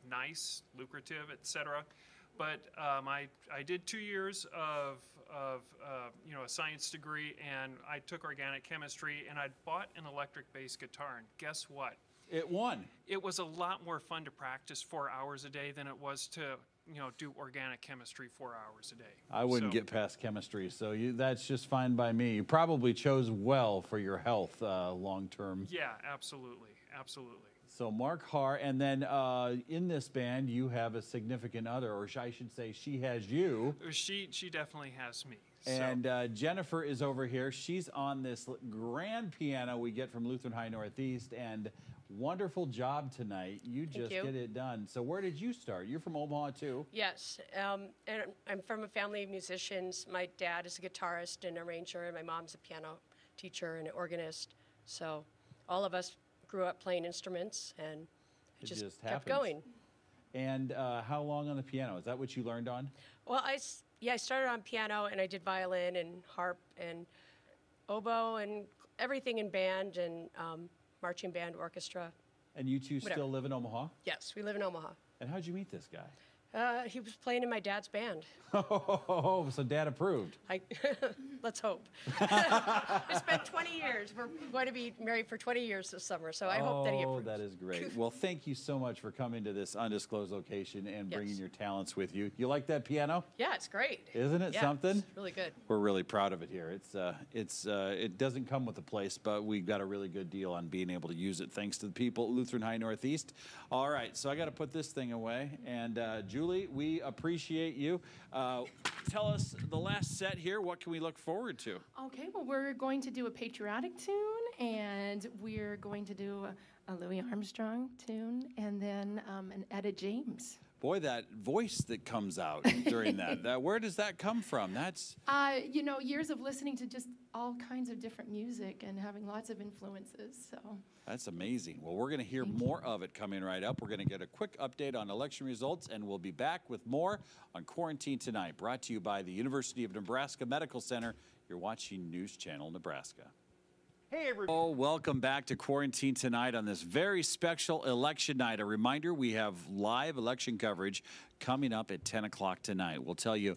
nice, lucrative, etc. But um, I I did two years of of uh, you know a science degree, and I took organic chemistry, and I bought an electric bass guitar. And guess what? It won. It was a lot more fun to practice four hours a day than it was to you know, do organic chemistry four hours a day. I wouldn't So- get past chemistry, so you, that's just fine by me. You probably chose well for your health uh, long term. Yeah, absolutely, absolutely. So Mark Har, and then uh, in this band you have a significant other, or sh- I should say, she has you. She she definitely has me. So- And uh, Jennifer is over here. She's on this grand piano we get from Lutheran High Northeast, and wonderful job tonight. You just you. get it done. So where did you start? You're from Omaha too. Yes, um, and I'm from a family of musicians. My dad is a guitarist and arranger, and my mom's a piano teacher and an organist. So all of us grew up playing instruments, and it, It just, just kept going. And uh, how long on the piano? Is that what you learned on? Well, I yeah, I started on piano, and I did violin and harp and oboe and everything in band and um, marching band, orchestra. And you two Whatever. still live in Omaha? Yes, we live in Omaha. And how'd you meet this guy? Uh, he was playing in my dad's band. [laughs] Oh, so dad approved. I, [laughs] let's hope. [laughs] it's been 20 years. We're going to be married for 20 years this summer, so I hope that he Oh, approves. that is great. Well, thank you so much for coming to this undisclosed location and bringing your talents with you. You like that piano? Yeah, it's great. Isn't it Yeah, something? It's really good. We're really proud of it here. It's uh, it's uh, it doesn't come with a place, but we got a really good deal on being able to use it thanks to the people at Lutheran High Northeast. All right, so I got to put this thing away. And uh, Julie, we appreciate you. Uh, tell us the last set here. What can we look forward to? Okay, well, we're going to do a patriotic tune, and we're going to do a, a Louis Armstrong tune, and then um, an Etta James. Boy, that voice that comes out during that, [laughs] that where does that come from? That's Uh, you know, years of listening to just all kinds of different music and having lots of influences. So, That's amazing. Well, we're going to hear more of it coming right up. We're going to get a quick update on election results, and we'll be back with more on Quarantine Tonight, brought to you by the University of Nebraska Medical Center. You're watching News Channel Nebraska. Hey, everybody. Oh, welcome back to Quarantine Tonight on this very special election night. A reminder we have live election coverage coming up at 10 o'clock tonight. We'll tell you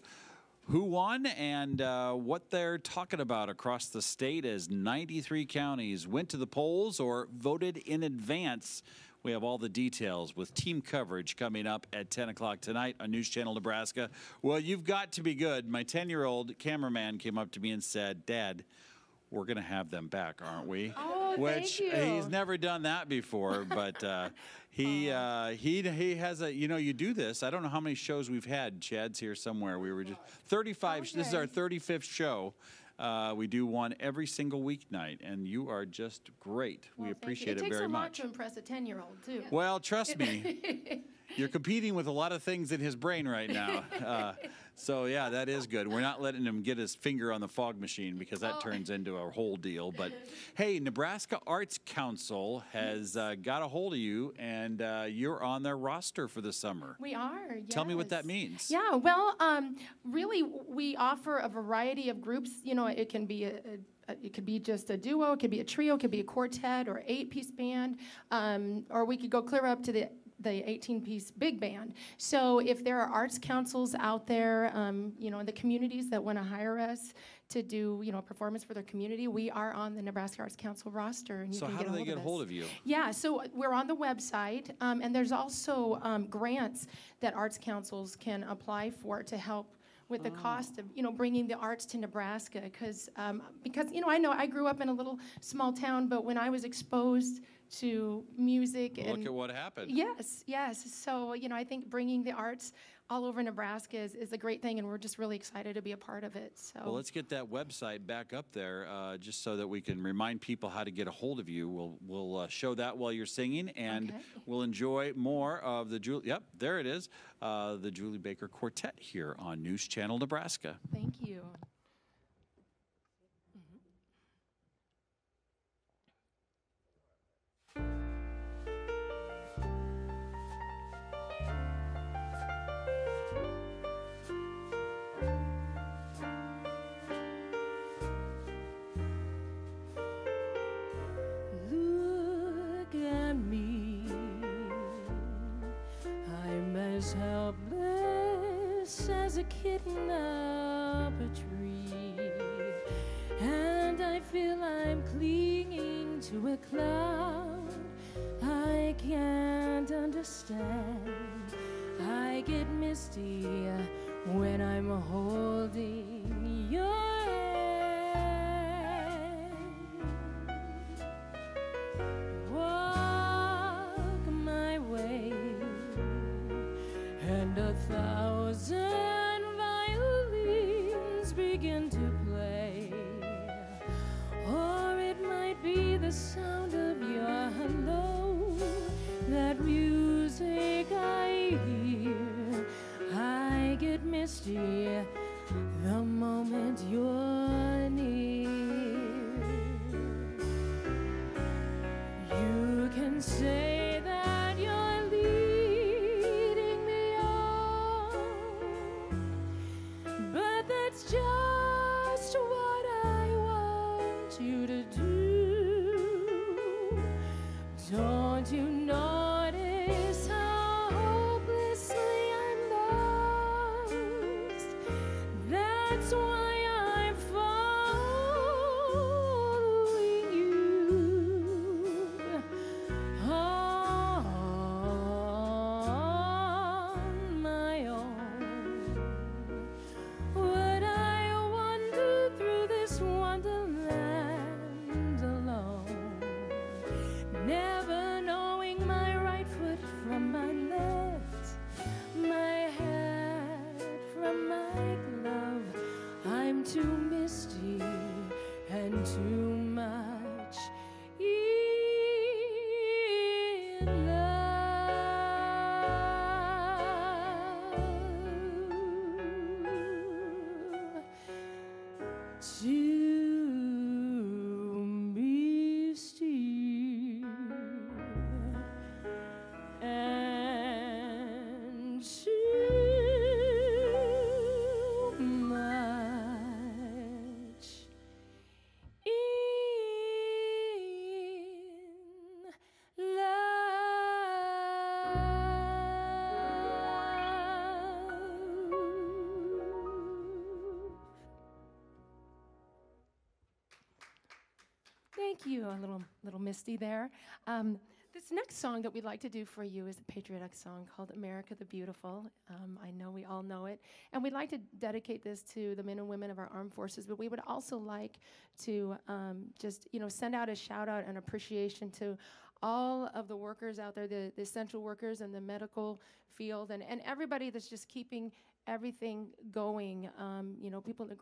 who won and uh, what they're talking about across the state as 93 counties went to the polls or voted in advance. We have all the details with team coverage coming up at 10 o'clock tonight on News Channel Nebraska. Well, you've got to be good. My 10 year old cameraman came up to me and said, Dad, we're going to have them back, aren't we? [gasps] Oh, Which thank he's never done that before, [laughs] but uh, he uh, he he has a you know you do this. I don't know how many shows we've had. Chad's here somewhere. We were just 35. This is our 35th show. Uh, we do one every single weeknight, and you are just great. we well, you. appreciate it, takes very a lot much. to impress a 10 year old, too. Well, trust [laughs] me, [laughs] you're competing with a lot of things in his brain right now. [laughs] Uh, so yeah, that is good. We're not letting him get his finger on the fog machine because that Oh. turns into a whole deal. But [laughs] hey, Nebraska Arts Council has uh, got a hold of you, and uh, you're on their roster for the summer. We are. Tell me what that means. Yeah, well, um, really, we offer a variety of groups. You know, it can be a, a, it could be just a duo, it could be a trio, it could be a quartet or eight-piece band, um, or we could go clear up to the the 18-piece big band. So if there are arts councils out there, um, you know, in the communities that want to hire us to do, you know, a performance for their community, we are on the Nebraska Arts Council roster, and you So can how get do they get of hold of you? Yeah, so we're on the website, um, and there's also um, grants that arts councils can apply for to help with the cost of you know bringing the arts to Nebraska. Because um, because you know I know I grew up in a little small town, but when I was exposed to music and Look at what happened. yes, yes. So you know I think bringing the arts all over Nebraska is, is a great thing, and we're just really excited to be a part of it. So Well, let's get that website back up there, uh, just so that we can remind people how to get a hold of you. We'll we'll uh, show that while you're singing, and Okay. we'll enjoy more of the Julie. Yep, there it is, uh, the Julie Baker Quartet here on News Channel Nebraska. thank you. Kitten up a tree. And I feel I'm clinging to a cloud I can't understand. I get misty when I'm holding your I get the moment you're near. You can say Thank you, a little little misty there. Um, this next song that we'd like to do for you is a patriotic song called "America the Beautiful." Um, I know we all know it, and we'd like to dedicate this to the men and women of our armed forces. But we would also like to um, just you know send out a shout out and appreciation to all of the workers out there, the, the essential workers in the medical field, and, and everybody that's just keeping everything going. Um, you know, people in the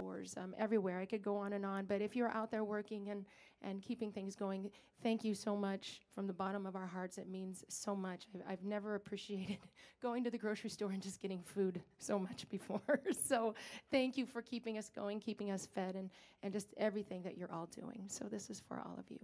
growers um, everywhere. I could go on and on, but if you're out there working and, and keeping things going, thank you so much from the bottom of our hearts. It means so much. I've, I've never appreciated [laughs] going to the grocery store and just getting food so much [laughs] before. [laughs] so thank you for keeping us going, keeping us fed, and, and just everything that you're all doing. So this is for all of you.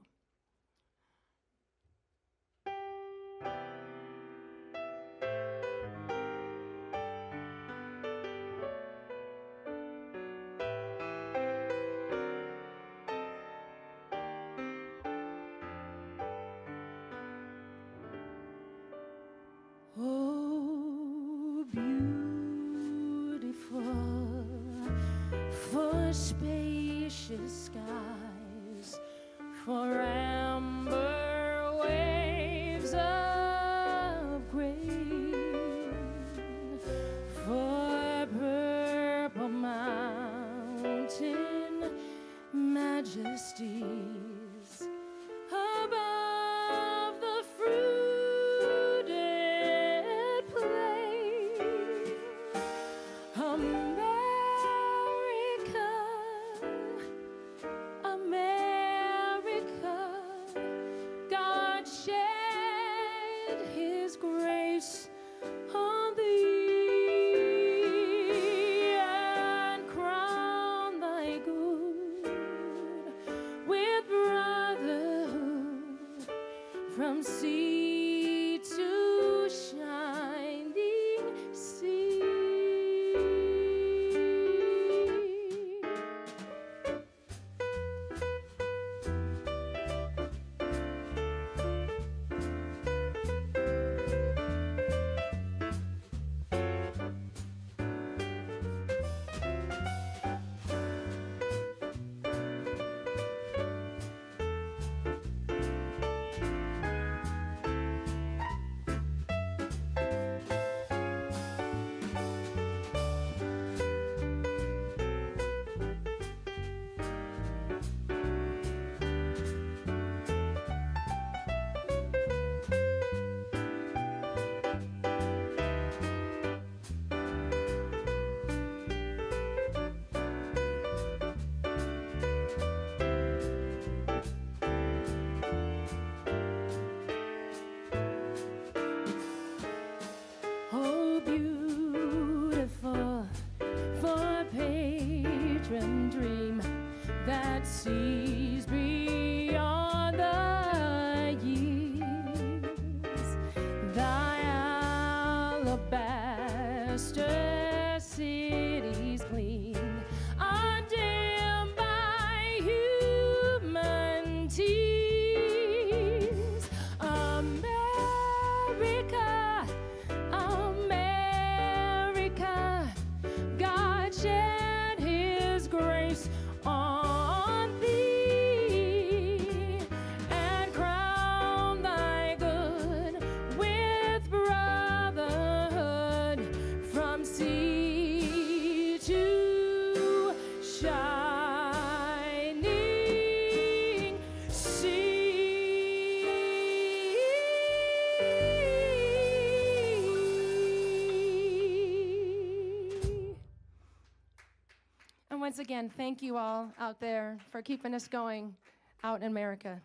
Once again, thank you all out there for keeping us going out in America.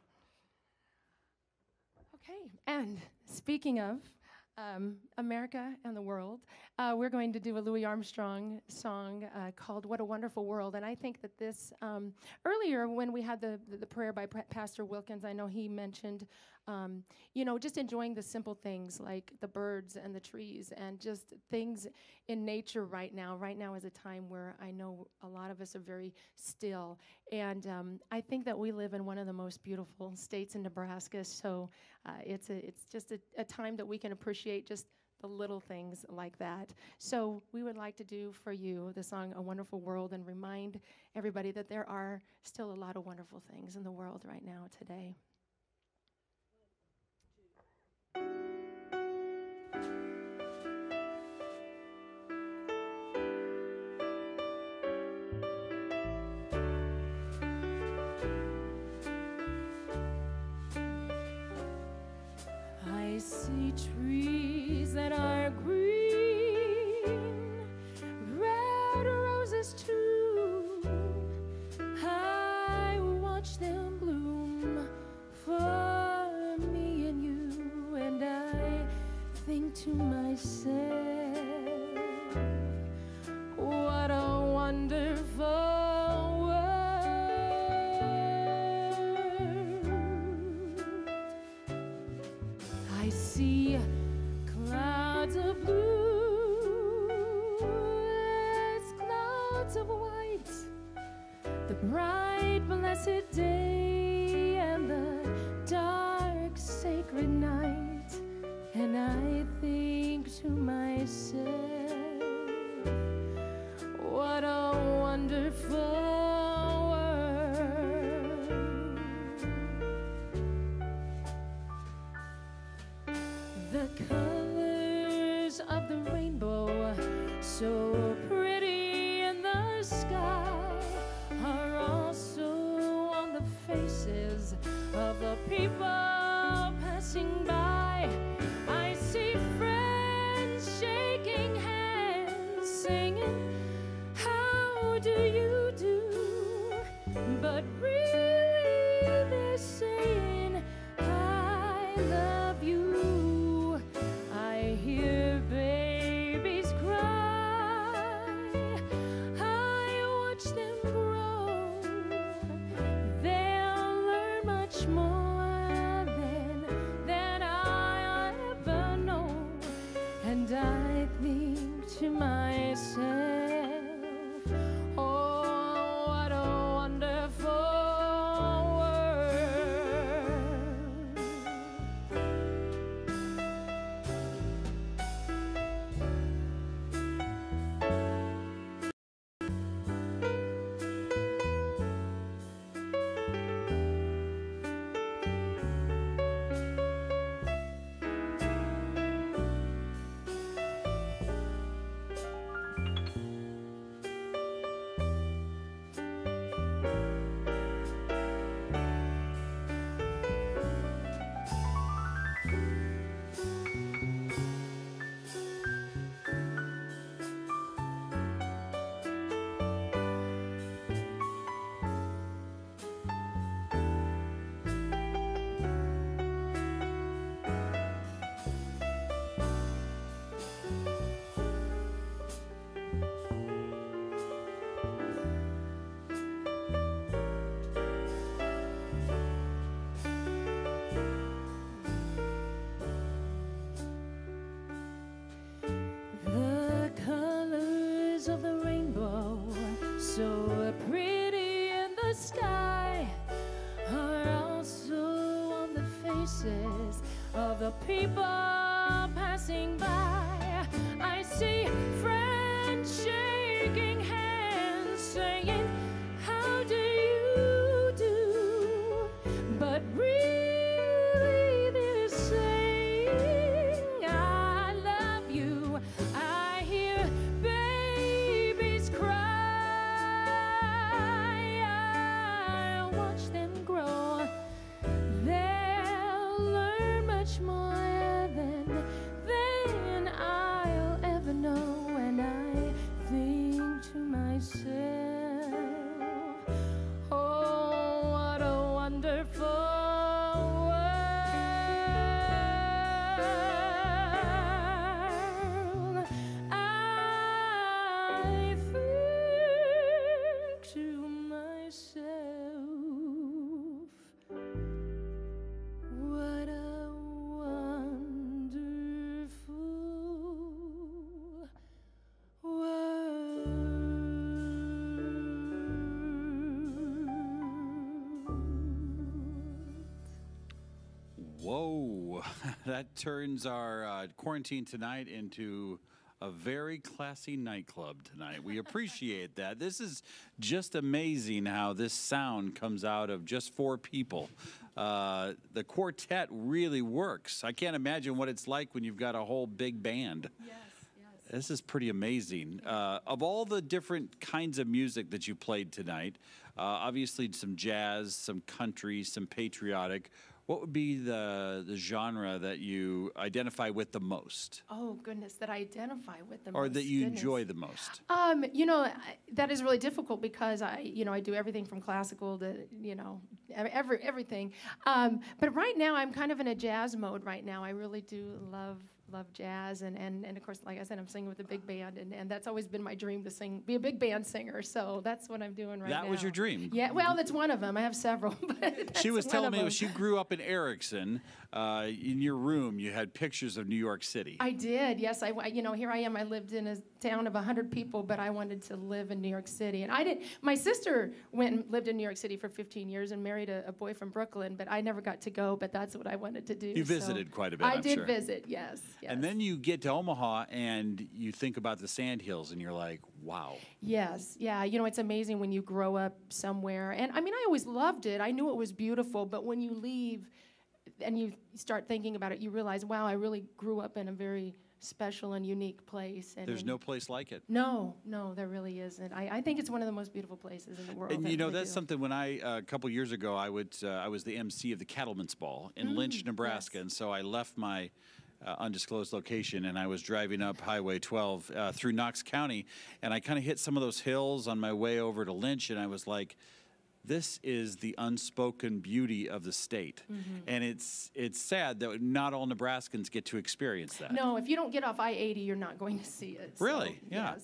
Okay, and speaking of um, America and the world, uh, we're going to do a Louis Armstrong song uh, called What a Wonderful World. And I think that this, um, earlier when we had the, the, the prayer by Pa- Pastor Wilkins, I know he mentioned, um, you know, just enjoying the simple things like the birds and the trees and just things in nature right now. Right now is a time where I know a lot of us are very still. And um, I think that we live in one of the most beautiful states in Nebraska. So uh, it's, a, it's just a, a time that we can appreciate just little things like that. So we would like to do for you the song A Wonderful World and remind everybody that there are still a lot of wonderful things in the world right now today. colors of the rainbow so pretty in the sky are also on the faces of the people passing by. I see friends shaking hands saying that turns our uh, quarantine tonight into a very classy nightclub tonight. We appreciate that. This is just amazing how this sound comes out of just four people. Uh, the quartet really works. I can't imagine what it's like when you've got a whole big band. Yes, yes. This is pretty amazing. Uh, of all the different kinds of music that you played tonight, uh, obviously some jazz, some country, some patriotic. What would be the the genre that you identify with the most, Oh goodness, that I identify with the or most. Or that you Goodness. enjoy the most? Um, you know, I- that is really difficult because I, you know, I do everything from classical to, you know, every everything. Um, but right now, I'm kind of in a jazz mode right now. I really do love love jazz, and and and of course, like I said, I'm singing with a big band, and and that's always been my dream to sing, be a big band singer. So that's what I'm doing right now. That was your dream. Yeah. Well, that's one of them. I have several. [laughs] But She was telling me them. she grew up in Ericson. Uh, in your room, you had pictures of New York City. I did, yes. I, you know, here I am. I lived in a town of 100 people, but I wanted to live in New York City. And I did. My sister went and lived in New York City for 15 years and married a, a boy from Brooklyn, but I never got to go. But that's what I wanted to do. You so visited quite a bit, I I'm did sure. visit, yes, yes. And then you get to Omaha and you think about the sandhills and you're like, wow. Yes, yeah. You know, it's amazing when you grow up somewhere. And I mean, I always loved it. I knew it was beautiful, but when you leave and you start thinking about it, you realize, wow, I really grew up in a very special and unique place. And There's and- no place like it. No, no, there really isn't. I, I think it's one of the most beautiful places in the world. And you know really that's do. something. When I uh, a couple years ago, I would uh, I was the MC of the Cattlemen's Ball in Lynch, Nebraska, Mm, yes. and so I left my uh, undisclosed location and I was driving up Highway 12 uh, through Knox County, and I kind of hit some of those hills on my way over to Lynch, and I was like. This is the unspoken beauty of the state, Mm-hmm. and it's it's sad that not all Nebraskans get to experience that. No, if you don't get off I 80, you're not going to see it. so, Really? yeah. yes.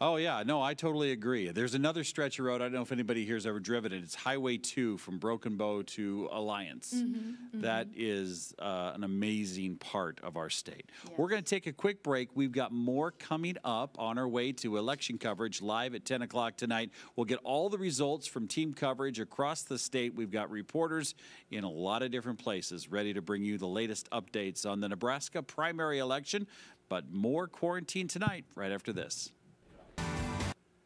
Oh yeah, no, I totally agree. There's another stretch of road. I don't know if anybody here's ever driven it. It's Highway 2 from Broken Bow to Alliance. Mm-hmm, That is uh, an amazing part of our state. We're going to take a quick break. We've got more coming up on our way to election coverage live at 10 o'clock tonight. We'll get all the results from team coverage across the state. We've got reporters in a lot of different places ready to bring you the latest updates on the Nebraska primary election. But more quarantine tonight, right after this.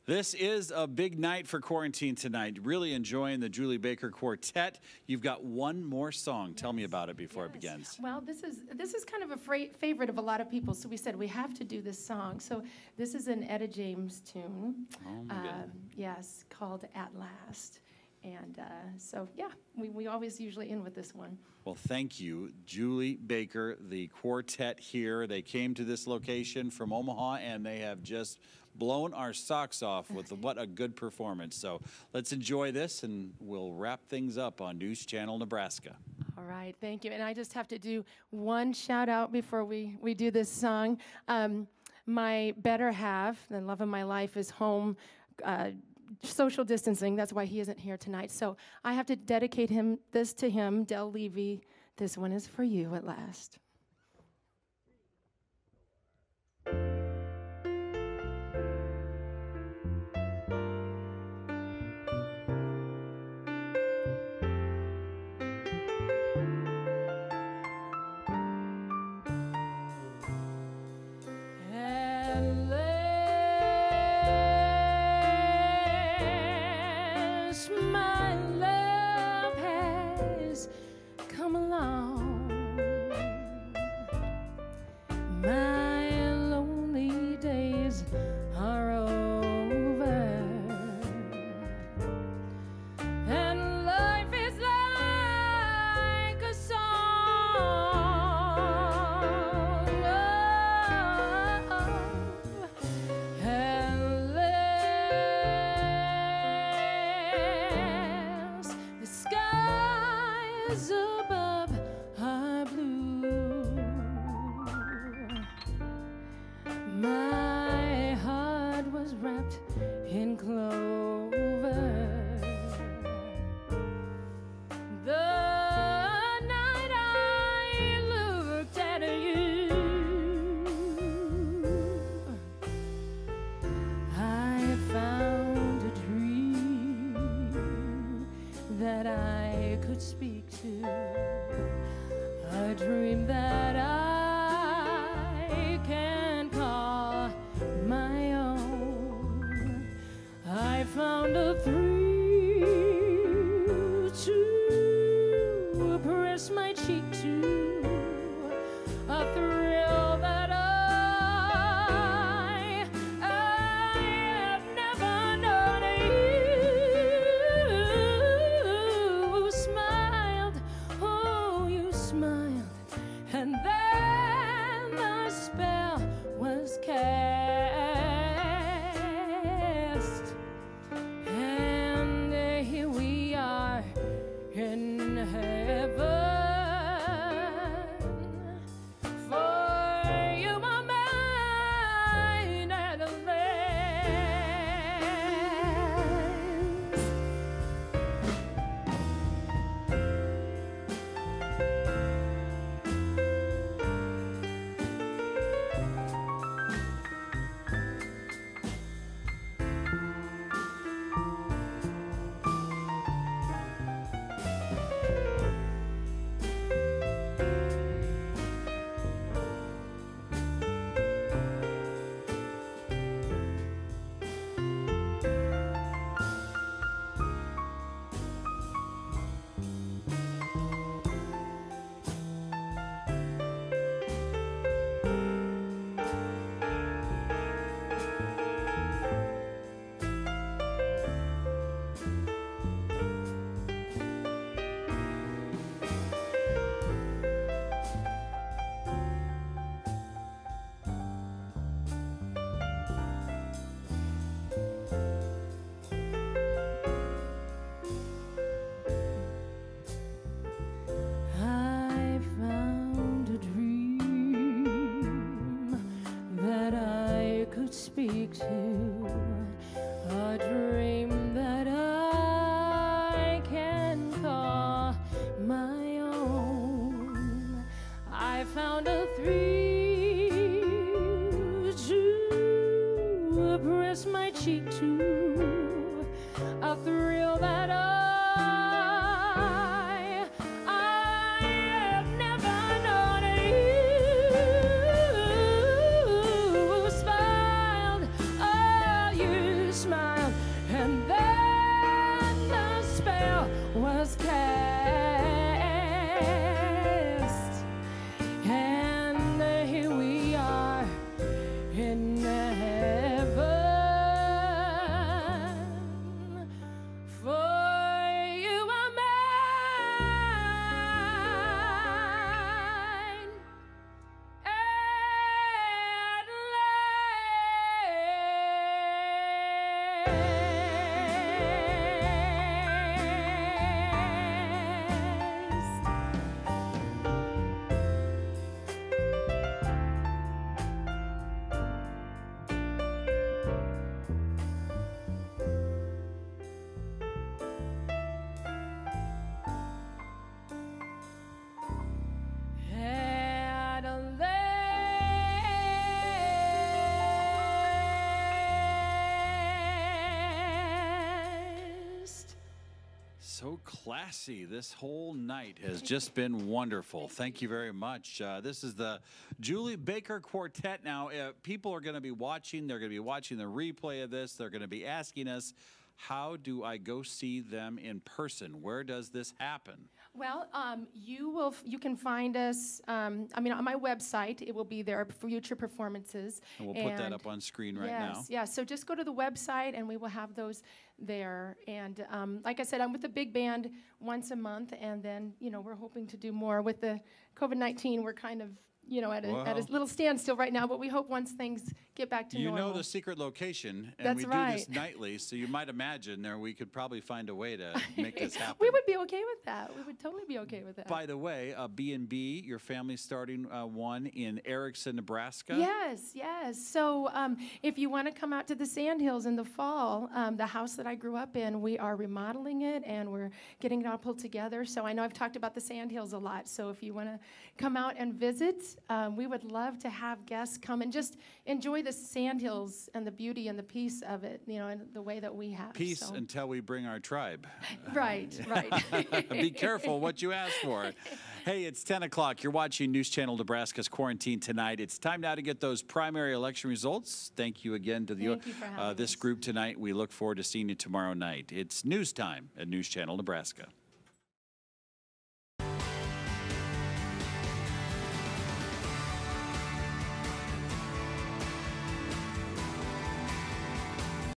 This is a big night for quarantine tonight. Really enjoying the Julie Baker Quartet. You've got one more song. Tell me about it before it begins. Well, this is this is kind of a fra- favorite of a lot of people. So we said we have to do this song. So this is an Etta James tune. Oh, my um, yes, called "At Last." And uh, so yeah, we, we always usually end with this one. Well, thank you, Julie Baker, the quartet here. They came to this location from Omaha and they have just blown our socks off with [laughs] what a good performance. So let's enjoy this and we'll wrap things up on News Channel Nebraska. All right, thank you. And I just have to do one shout out before we, we do this song. Um, my better half, the love of my life, is home. Uh, social distancing. That's why he isn't here tonight. So I have to dedicate him this to him, Del Levy. This one is for you at last. Classy. This whole night has just been wonderful. Thank you very much. Uh, this is the Julie Baker Quartet. Now, uh, people are going to be watching. They're going to be watching the replay of this. They're going to be asking us, how do I go see them in person? Where does this happen? Well, um, you will, f- you can find us, um, I mean, on my website, it will be there, future performances. And we'll put that up on screen right now. Yes, yeah, so just go to the website and we will have those there. And um, like I said, I'm with the big band once a month, and then, you know, we're hoping to do more. With the COVID-19, we're kind of you know, at a, at a little standstill right now, but we hope once things get back to You normal. You know the secret location, and That's we do this nightly, so you might imagine there we could probably find a way to [laughs] make this happen. we would be okay with that. We would totally be okay with that. By the way, uh, B&B, your family's starting uh, one in Ericson, Nebraska. Yes, yes. So um, if you want to come out to the Sandhills in the fall, um, the house that I grew up in, we are remodeling it and we're getting it all pulled together. So I know I've talked about the Sandhills a lot. So if you want to come out and visit, um, we would love to have guests come and just enjoy the Sandhills and the beauty and the peace of it, you know, in the way that we have. Peace so. until we bring our tribe. [laughs] Right, [laughs] right. Be careful what you ask for. [laughs] Hey, it's 10 o'clock. You're watching News Channel Nebraska's Quarantine Tonight. It's time now to get those primary election results. Thank you again to the, Thank you for uh, this us. group tonight. We look forward to seeing you tomorrow night. It's news time at News Channel Nebraska.